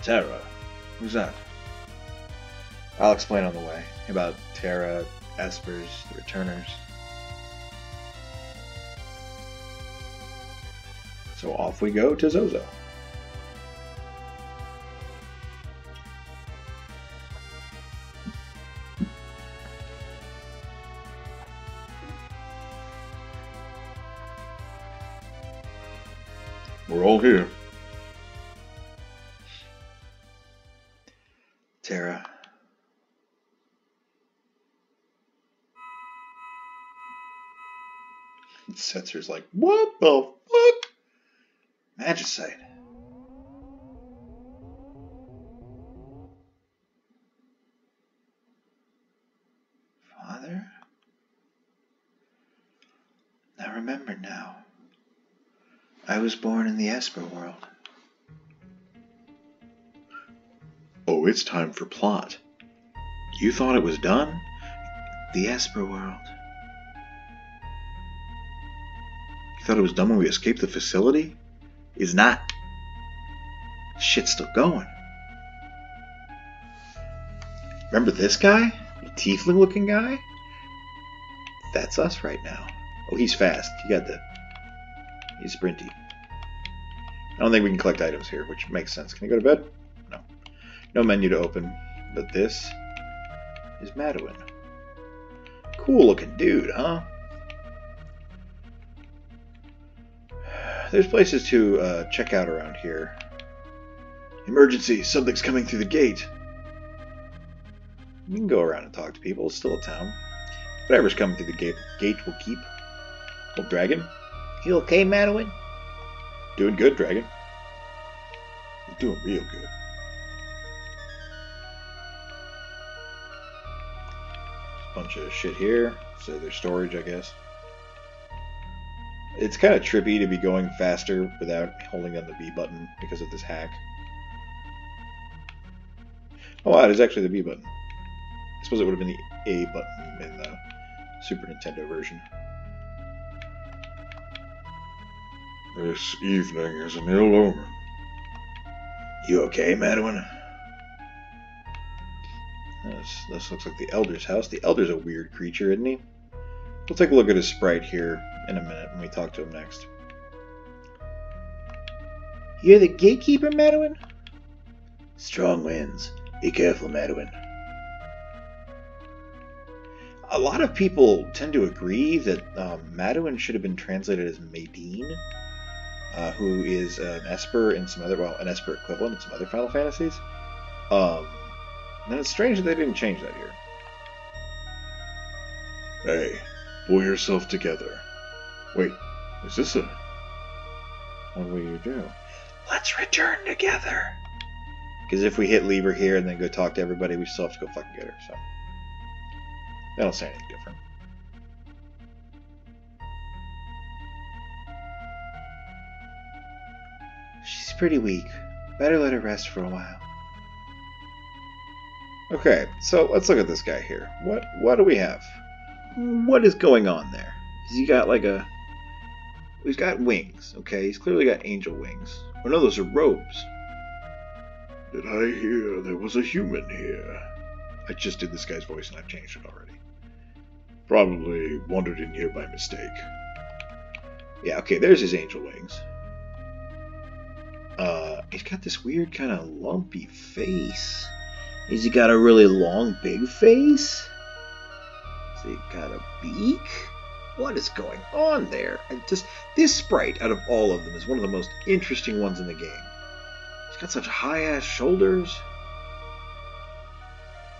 S1: Terra? Who's that? I'll explain on the way about Terra, Espers, the Returners. So off we go to Zozo. We're all here. Terra. Setzer's like, what the fuck? Magicite. Father? I remember now. I was born in the Esper world. Oh, it's time for plot. You thought it was done? The Esper world. You thought it was done when we escaped the facility? Is not. Shit's still going. Remember this guy? The tiefling looking guy? That's us right now. Oh, he's fast. He got the. He's sprinty. I don't think we can collect items here, which makes sense. Can I go to bed? No. No menu to open. But this is Madeline. Cool looking dude, huh? There's places to uh, check out around here. Emergency! Something's coming through the gate! You can go around and talk to people. It's still a town. Whatever's coming through the gate, gate will keep. Old dragon?
S2: You okay, Madeline?
S1: Doing good, dragon. You're doing real good. Bunch of shit here. So there's storage, I guess. It's kind of trippy to be going faster without holding down the B button because of this hack. Oh wow, it is actually the B button. I suppose it would have been the A button in the Super Nintendo version.
S3: This evening is an ill omen.
S2: You okay, Madeline?
S1: This, this looks like the Elder's house. The Elder's a weird creature, isn't he? We'll take a look at his sprite here in a minute when we talk to him next.
S2: You're the gatekeeper, Madeline? Strong winds. Be careful, Madeline.
S1: A lot of people tend to agree that um, Madeline should have been translated as Maydeen, uh, who is an Esper in some other, well, an Esper equivalent in some other Final Fantasies. Um, and it's strange that they didn't change that here.
S3: Hey, pull yourself together. Wait, is this a.
S1: What will you do?
S2: Let's return together.
S1: Because if we hit lever here and then go talk to everybody, we still have to go fucking get her. So they don't say anything different.
S2: She's pretty weak. Better let her rest for a while.
S1: Okay, so let's look at this guy here. What what do we have? What is going on there? Has he got like a He's got wings, okay? He's clearly got angel wings. Or no, those are robes.
S3: Did I hear there was a human here?
S1: I just did this guy's voice and I've changed it already.
S3: Probably wandered in here by mistake.
S1: Yeah, okay, there's his angel wings. Uh, he's got this weird kind of lumpy face. Has he got a really long, big face? Has he got a beak? What is going on there? I just this sprite out of all of them is one of the most interesting ones in the game. He's got such high ass shoulders.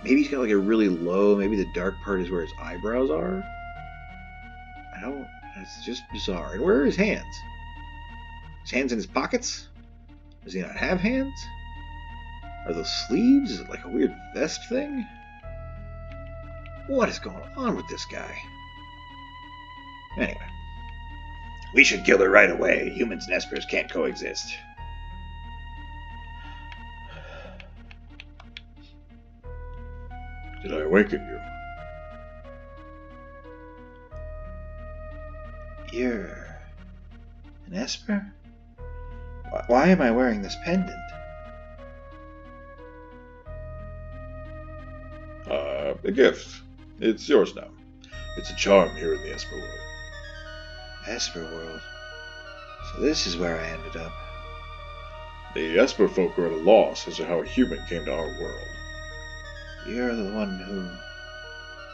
S1: Maybe he's got like a really low. Maybe the dark part is where his eyebrows are. I don't. It's just bizarre. And where are his hands? His hands in his pockets? Does he not have hands? Are those sleeves? Is it like a weird vest thing? What is going on with this guy? Anyway.
S2: We should kill her right away. Humans and Espers can't coexist.
S3: Did I awaken you?
S2: You're an Esper? Why, why am I wearing this pendant?
S3: Uh, a gift. It's yours now. It's a charm here in the Esper world.
S2: Esper world. So this is where I ended up.
S3: The Esper folk are at a loss as to how a human came to our world.
S2: You're the one who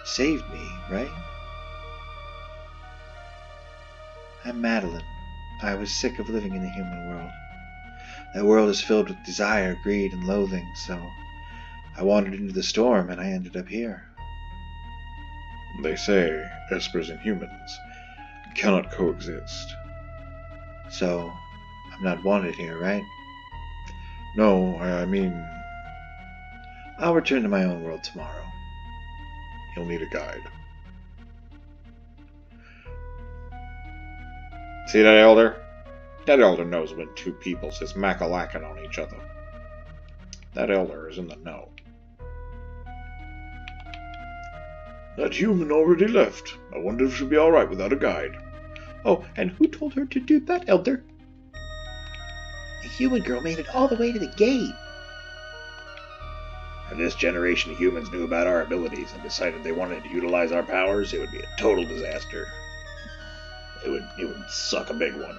S2: saved me, right? I'm Madeline. I was sick of living in the human world. That world is filled with desire, greed, and loathing, so I wandered into the storm and I ended up here.
S3: They say Espers and humans cannot coexist.
S2: So, I'm not wanted here, right?
S3: No, I mean,
S2: I'll return to my own world tomorrow.
S3: you'll need a guide.
S1: See that elder? That elder knows when two people says macalackin on each other. That elder is in the know.
S3: That human already left. I wonder if she'll be alright without a guide.
S1: Oh, and who told her to do that, elder?
S2: The human girl made it all the way to the gate.
S4: If this generation of humans knew about our abilities and decided they wanted to utilize our powers, it would be a total disaster. It would it would suck a big one.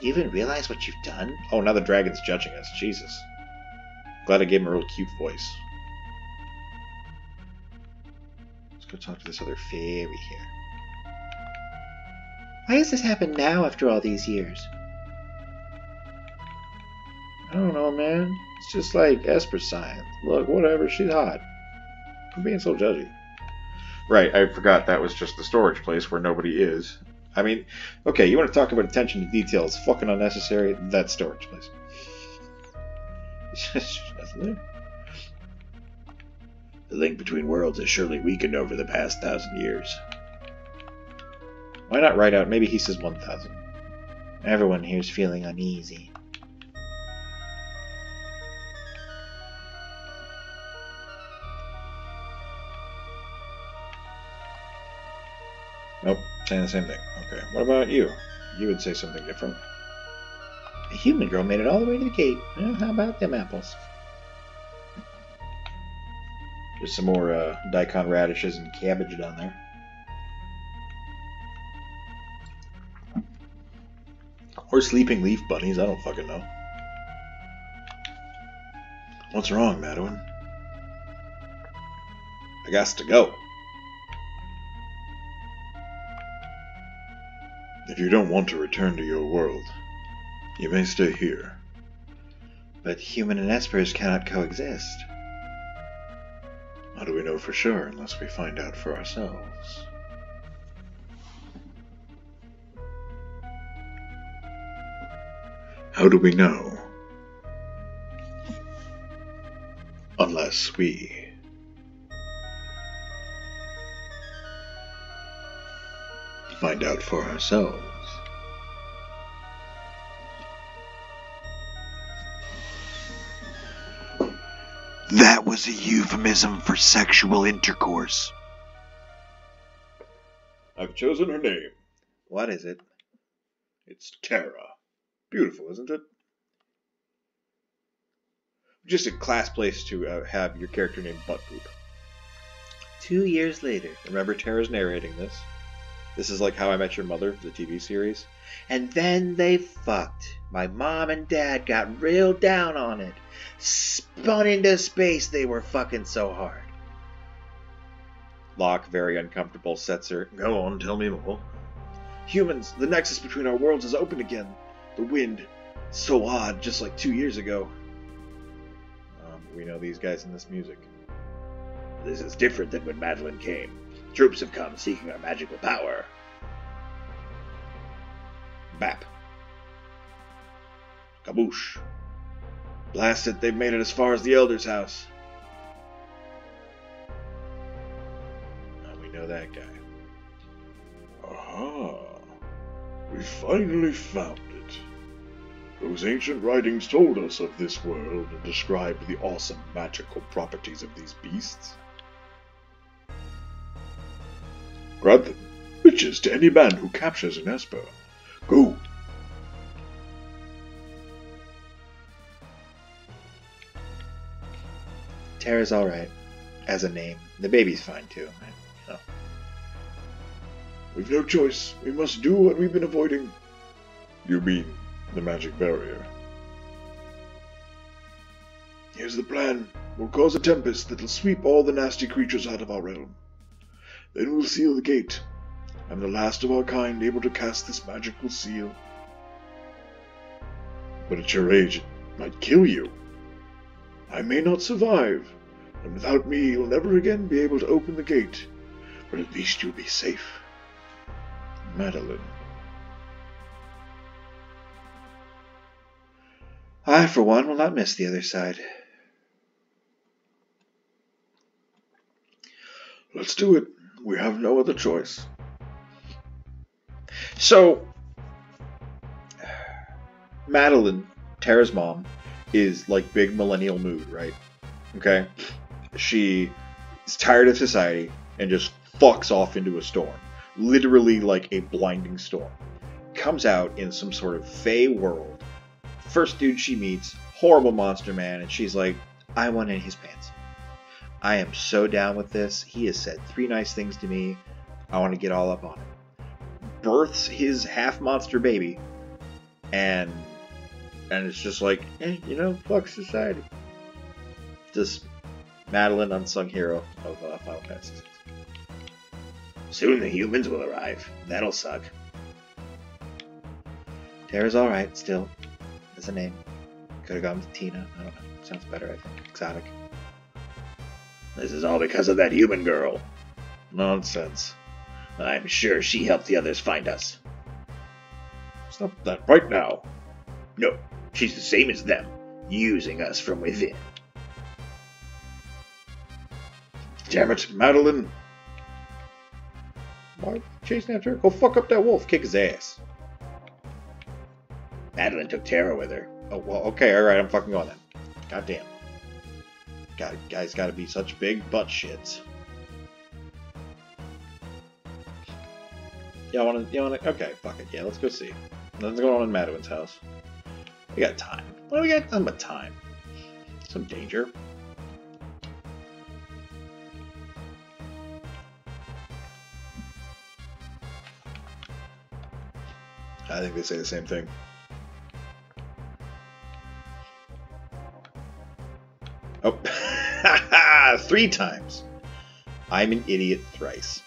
S2: You even realize what you've done?
S1: Oh, now the dragon's judging us. Jesus. Glad I gave him a real cute voice. Let's go talk to this other fairy here.
S2: Why has this happened now after all these years?
S1: I don't know, man. It's just like Esper science. Look, whatever, she's hot. I'm being so judgy. Right, I forgot that was just the storage place where nobody is. I mean, okay, you want to talk about attention to detail? It's fucking unnecessary. That storage place.
S4: The link between worlds has surely weakened over the past thousand years.
S1: Why not write out? Maybe he says 1,000.
S2: Everyone here's feeling uneasy.
S1: Nope, saying the same thing. Okay, what about you? You would say something different.
S2: A human girl made it all the way to the gate. Well, how about them apples?
S1: Just some more uh, daikon radishes and cabbage down there. Or sleeping leaf bunnies, I don't fucking know. What's wrong, Madeline? I got to go.
S3: If you don't want to return to your world, you may stay here.
S2: But human and espers cannot coexist.
S3: How do we know for sure unless we find out for ourselves? How do we know? Unless we find out for ourselves.
S4: That was a euphemism for sexual intercourse.
S3: I've chosen her name.
S1: What is it?
S3: It's Terra. Beautiful, isn't it?
S1: Just a class place to uh, have your character named Butt Poop.
S2: Two years later.
S1: Remember, Terra's narrating this. This is like How I Met Your Mother, the TV series.
S2: And then they fucked. My mom and dad got real down on it. Spun into space, they were fucking so hard.
S1: Locke, very uncomfortable, Setzer.
S3: Go on, tell me more.
S1: Humans, the nexus between our worlds is open again. The wind, so odd, just like two years ago. Um, we know these guys in this music.
S4: This is different than when Madeline came. Troops have come seeking our magical power.
S1: Bap. Kaboosh. Blast it, they've made it as far as the Elder's house. Oh, we know that guy.
S3: Aha! We finally found it. Those ancient writings told us of this world and described the awesome magical properties of these beasts. Grant them riches to any man who captures an Esper. Go.
S2: Terra's alright. As a name. The baby's fine too.
S3: We've no choice. We must do what we've been avoiding. You mean the magic barrier? Here's the plan. We'll cause a tempest that'll sweep all the nasty creatures out of our realm. Then we'll seal the gate. I'm the last of our kind able to cast this magical seal. But at your age, it might kill you. I may not survive, and without me, you'll never again be able to open the gate. But at least you'll be safe. Madeline.
S2: I, for one, will not miss the other side.
S3: Let's do it. We have no other choice.
S1: So, Madeline, Terra's mom, is like big millennial mood, right? Okay? She is tired of society and just fucks off into a storm. Literally like a blinding storm. Comes out in some sort of fey world. First dude she meets, horrible monster man, and she's like,
S2: I want in his pants. I am so down with this. He has said three nice things to me. I want to get all up on it.
S1: Births his half monster baby, and and it's just like, eh, you know, fuck society. Just Madeline, unsung hero of uh, Final Fantasy.
S4: Soon the humans will arrive. That'll suck.
S2: Terra's alright still. As a name. Could have gone with Tina. I don't know. Sounds better, I think. Exotic.
S4: This is all because of that human girl.
S1: Nonsense.
S4: I'm sure she helped the others find us.
S3: Stop that right now.
S4: No, she's the same as them, using us from within.
S3: Damn it, Madeline.
S1: Why chasing after her? Go fuck up that wolf. Kick his ass.
S4: Madeline took Terra with her.
S1: Oh, well, okay, alright, I'm fucking going then. God damn. God, guys gotta be such big butt shits. I wanna, y'all wanna, okay, fuck it, yeah, let's go see. Nothing's going on in Madeline's house. We got time. What do we got? Nothing but time. Some danger. I think they say the same thing. Oh, three times. I'm an idiot thrice.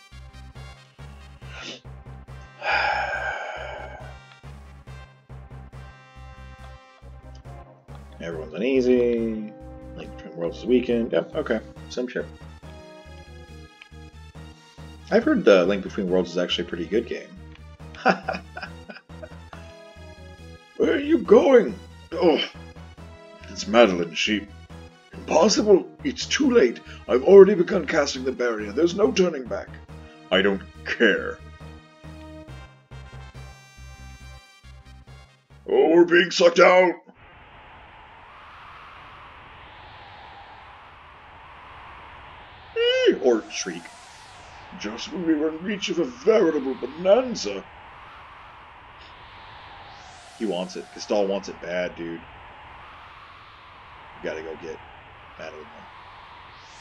S1: Everyone's uneasy. Link between worlds is weakened. Yep, okay. Same sure. I've heard the Link Between Worlds is actually a pretty good game.
S3: Where are you going? Oh, it's Madeline. She. Impossible. It's too late. I've already begun casting the barrier. There's no turning back. I don't care. Oh, we're being sucked out.
S1: Eh, or shriek.
S3: Just when we were in reach of a veritable bonanza.
S1: He wants it. Gestahl wants it bad, dude. You gotta go get Madeline.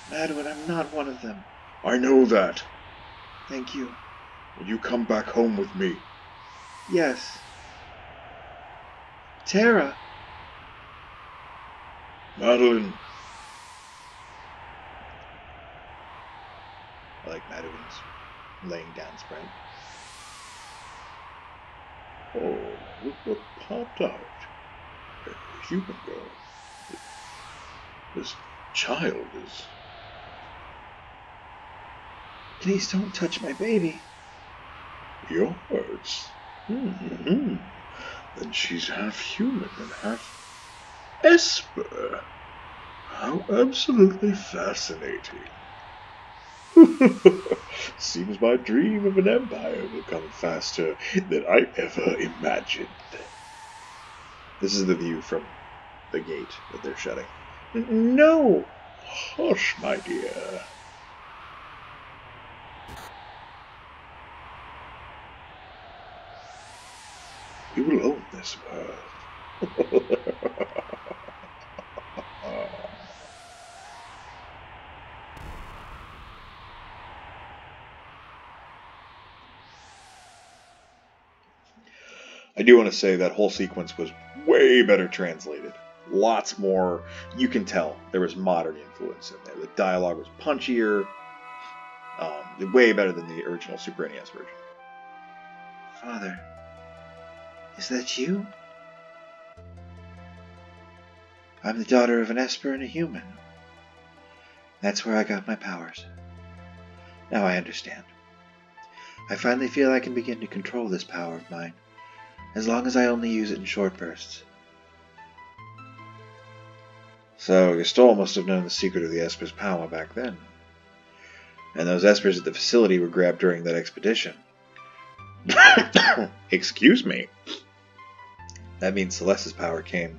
S2: Madeline, I'm not one of them.
S3: I know that.
S2: Thank you.
S3: Will you come back home with me?
S2: Yes. Terra.
S3: Madeline,
S1: like Madeline's laying down spread.
S3: Oh, look what popped out. A human girl. This child is.
S2: Please don't touch my baby.
S3: yours. Hmm. Then she's half human and half Esper. How absolutely fascinating. Seems my dream of an empire will come faster than I ever imagined.
S1: This is the view from the gate that they're shutting.
S3: No! Hush, my dear. You will own this world.
S1: I do want to say that whole sequence was way better translated. Lots more. You can tell there was modern influence in there. The dialogue was punchier. Um, way better than the original Super NES version.
S2: Father. Is that you? I'm the daughter of an Esper and a human. That's where I got my powers. Now I understand. I finally feel I can begin to control this power of mine, as long as I only use it in short bursts.
S1: So Gestahl must have known the secret of the Esper's power back then. And those Espers at the facility were grabbed during that expedition. Excuse me. That means Celes's power came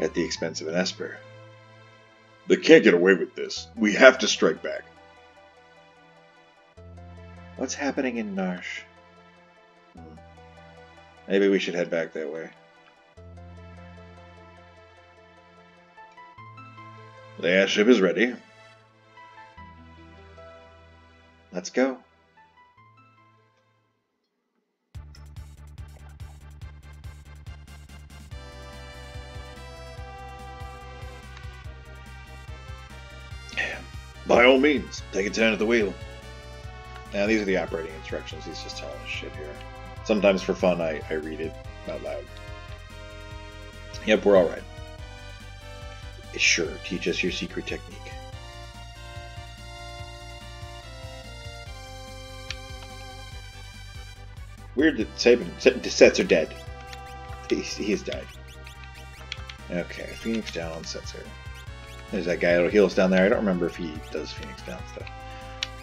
S1: at the expense of an Esper.
S3: They can't get away with this. We have to strike back.
S2: What's happening in Narshe?
S1: Maybe we should head back that way. The airship is ready.
S2: Let's go.
S1: By all means, take a turn at the wheel. Now, these are the operating instructions. He's just telling us shit here. Sometimes for fun, I, I read it out loud. Yep, we're alright. Sure, teach us your secret technique. Weird that Sabin, are dead. He, he has died. Okay, Phoenix down on Setzer. There's that guy that'll down there. I don't remember if he does Phoenix down stuff.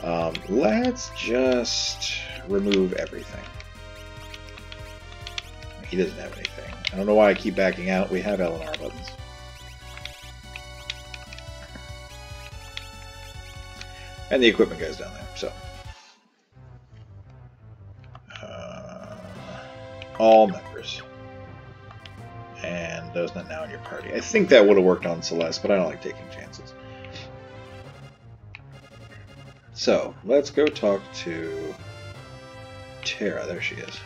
S1: Um, let's just remove everything. He doesn't have anything. I don't know why I keep backing out. We have LNR buttons. And the equipment goes down there, so. Uh, all members. And those not now in your party. I think that would have worked on Celes, but I don't like taking chances. So, let's go talk to Terra. There she is.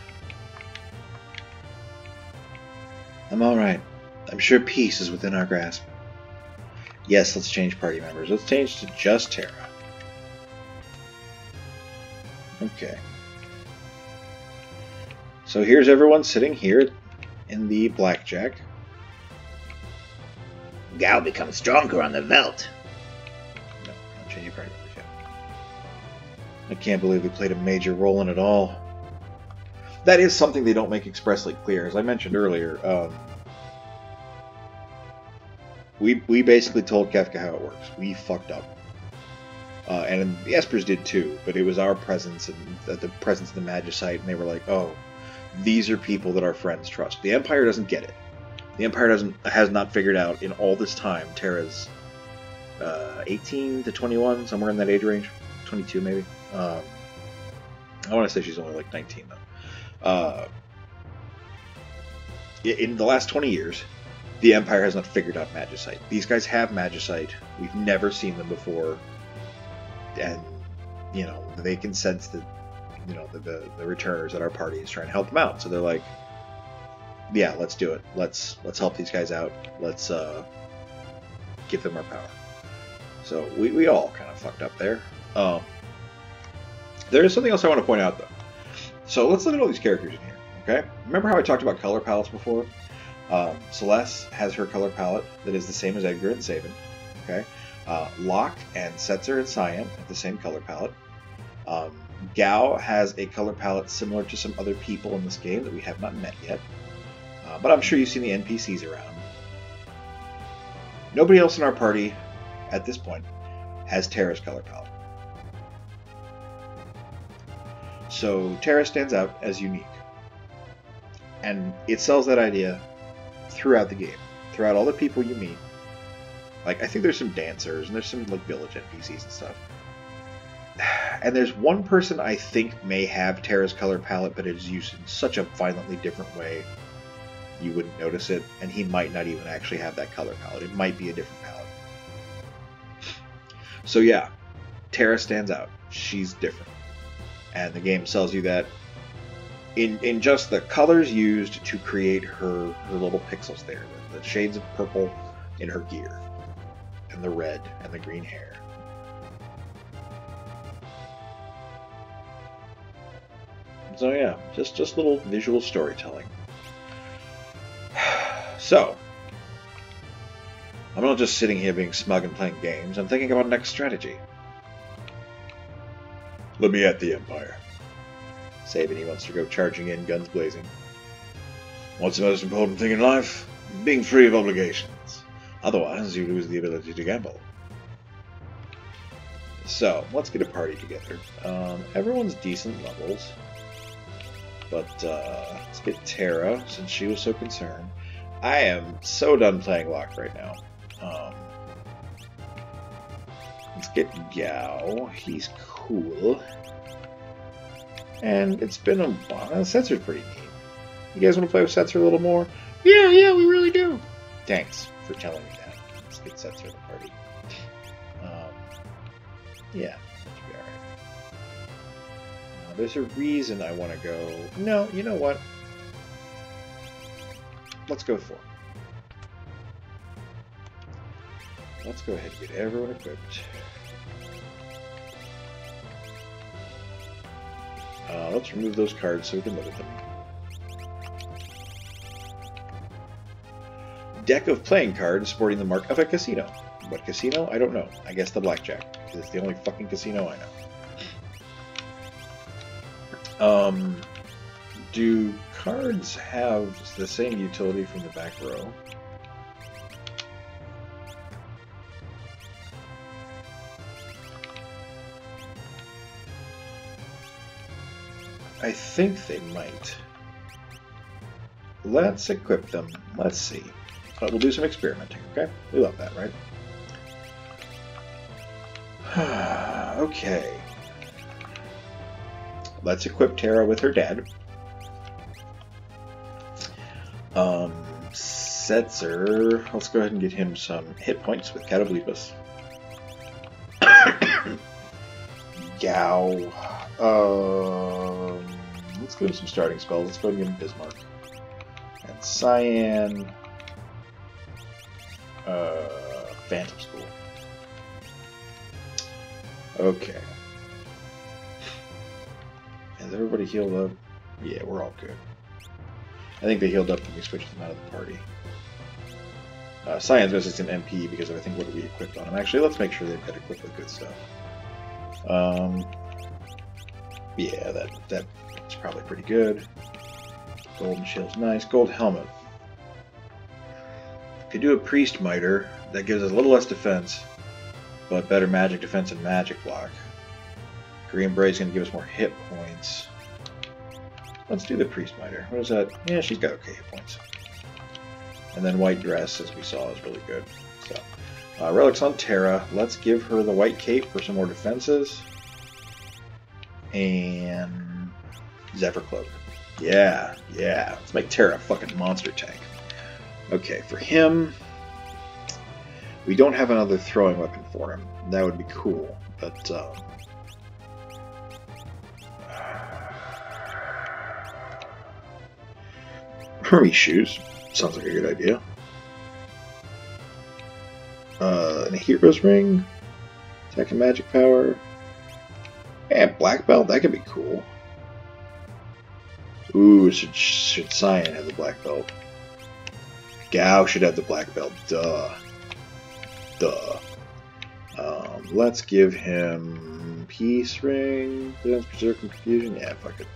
S2: I'm alright. I'm sure peace is within our grasp.
S1: Yes, let's change party members. Let's change to just Terra. Okay. So here's everyone sitting here in the blackjack.
S4: Gal becomes stronger on the veldt.
S1: No, not changing party members yet. I can't believe we played a major role in it all. That is something they don't make expressly clear. As I mentioned earlier, um, we we basically told Kefka how it works. We fucked up. Uh, and the Espers did too, but it was our presence and the, the presence of the Magicite, and they were like, "Oh, these are people that our friends trust." The Empire doesn't get it. The Empire doesn't has not figured out in all this time. Terra's uh, 18 to 21, somewhere in that age range, 22 maybe. Um, I want to say she's only like 19 though. Uh, in the last 20 years, the Empire has not figured out Magicite. These guys have Magicite. We've never seen them before. And you know they can sense that you know the, the, the returners at our party is trying to help them out. So they're like yeah let's do it. Let's let's help these guys out. Let's uh give them our power. So we, we all kind of fucked up there. Um there is something else i want to point out though so let's look at all these characters in here okay remember how i talked about color palettes before um, celes has her color palette that is the same as edgar and sabin okay uh, Locke and Setzer and Cyan have the same color palette. Um, Gau has a color palette similar to some other people in this game that we have not met yet. Uh, but I'm sure you've seen the NPCs around. Nobody else in our party at this point has Terra's color palette. So Terra stands out as unique. And it sells that idea throughout the game. Throughout all the people you meet, like I think there's some dancers and there's some like village NPCs and stuff. And there's one person I think may have Terra's color palette, but it is used in such a violently different way you wouldn't notice it, and he might not even actually have that color palette. It might be a different palette. So yeah, Terra stands out. She's different. And the game sells you that in in just the colors used to create her her little pixels there, the, the shades of purple in her gear and the red and the green hair. So yeah, just just little visual storytelling. So, I'm not just sitting here being smug and playing games. I'm thinking about next strategy.
S3: Let me at the Empire.
S1: Sabin, he wants to go charging in, guns blazing.
S3: What's the most important thing in life? Being free of obligations. Otherwise, you lose the ability to gamble.
S1: So, let's get a party together. Um, everyone's decent levels. But uh, let's get Terra, since she was so concerned. I am so done playing Locke right now. Um, let's get Gau. He's cool. And it's been a while. Setzer's pretty neat. You guys want to play with Setzer a little more? Yeah, yeah, we really do. Thanks for telling me that. Let's get Setzer at the party. Um, yeah, should be alright. Now, there's a reason I want to go. No, you know what? Let's go four. Let's go ahead and get everyone equipped. Uh, let's remove those cards so we can look at them. Deck of playing cards sporting the mark of a casino. What casino? I don't know. I guess the blackjack, because it's the only fucking casino I know. Um, do cards have the same utility from the back row? I think they might. Let's equip them. Let's see. But we'll do some experimenting, okay? We love that, right? okay. Let's equip Terra with her dad. Um, Setzer, let's go ahead and get him some hit points with Catoblepas. Gau. Um, let's give him some starting spells. Let's go and give him Bismarck. And Cyan. Uh, Phantom School. Okay. Is everybody healed up? Yeah, we're all good. I think they healed up when we switched them out of the party. Uh, Science versus an MP because I think what we equipped on them. Actually, let's make sure they've got equipped with good stuff. Um, yeah, that, that that's probably pretty good. Golden shield's nice. Gold helmet. Could do a priest miter. That gives us a little less defense, but better magic defense and magic block. Green Beret's going to give us more hit points. Let's do the Priest Miter. What is that? Yeah, she's got okay hit points. And then White Dress, as we saw, is really good. So, uh, Relics on Terra. Let's give her the White Cape for some more defenses. And Zephyr Cloak. Yeah, yeah. Let's make Terra a fucking monster tank. Okay, for him, we don't have another throwing weapon for him. That would be cool, but um, Hermes shoes. Sounds like a good idea. Uh, and a hero's ring. Attack and magic power. And black belt, that could be cool. Ooh, should, should Cyan have the black belt? Gau should have the black belt, duh. Duh. Um, let's give him Peace Ring, Berserk Confusion. Yeah, fuck it.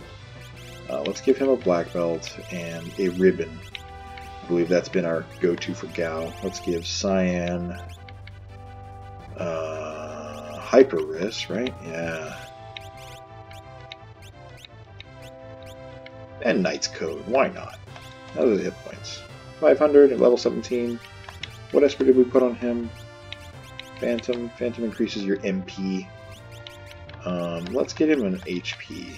S1: Uh, let's give him a black belt and a ribbon. I believe that's been our go-to for Gau. Let's give Cyan uh, Hyper Wrist, right? Yeah. And Knight's Code. Why not? Are the hit points. 500 at level 17. What Esper did we put on him? Phantom. Phantom increases your MP. Um, let's get him an HP.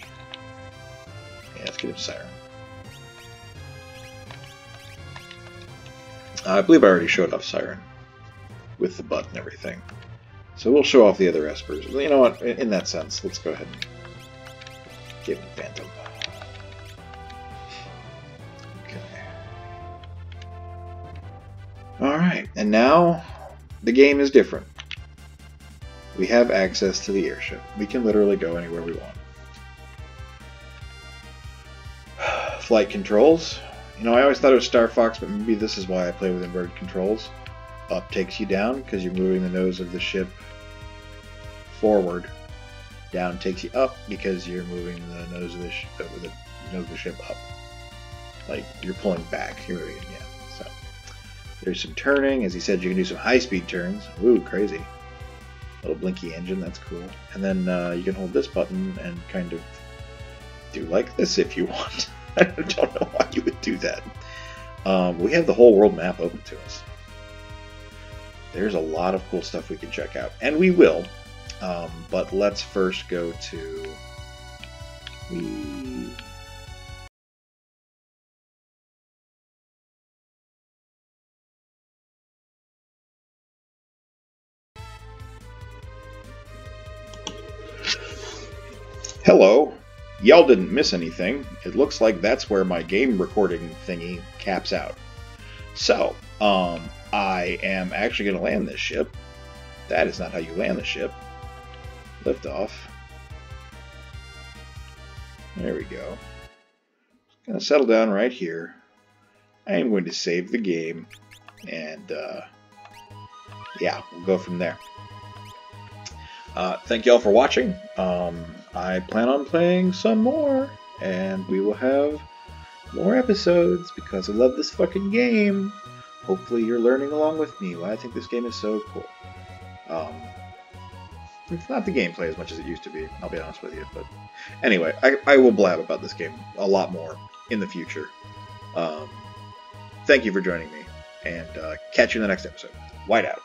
S1: Yeah, let's get him Siren. I believe I already showed off Siren with the butt and everything. So we'll show off the other Espers. You know what? In that sense, let's go ahead and give him Phantom. Alright, and now the game is different. We have access to the airship. We can literally go anywhere we want. flight controls. You know, I always thought it was Star Fox, but maybe this is why I play with inverted controls. Up takes you down because you're moving the nose of the ship forward. Down takes you up because you're moving the nose of the, sh- uh, the nose of the ship up. Like you're pulling back. You're moving, there's some turning. As he said, you can do some high-speed turns. Ooh, crazy! Little blinky engine. That's cool. And then uh, you can hold this button and kind of do like this if you want. I don't know why you would do that. Um, we have the whole world map open to us. There's a lot of cool stuff we can check out, and we will. Um, but let's first go to we. Y'all didn't miss anything. It looks like that's where my game recording thingy caps out. So, um, I am actually going to land this ship. That is not how you land the ship. Lift off. There we go. Going to settle down right here. I am going to save the game. And, uh, yeah, we'll go from there. Uh, thank you all for watching. Um, I plan on playing some more. and we will have more episodes because I love this fucking game. Hopefully, you're learning along with me why I think this game is so cool. Um, it's not the gameplay as much as it used to be, I'll be honest with you. But anyway, I, I will blab about this game a lot more in the future. Um, thank you for joining me, and uh, catch you in the next episode. White out.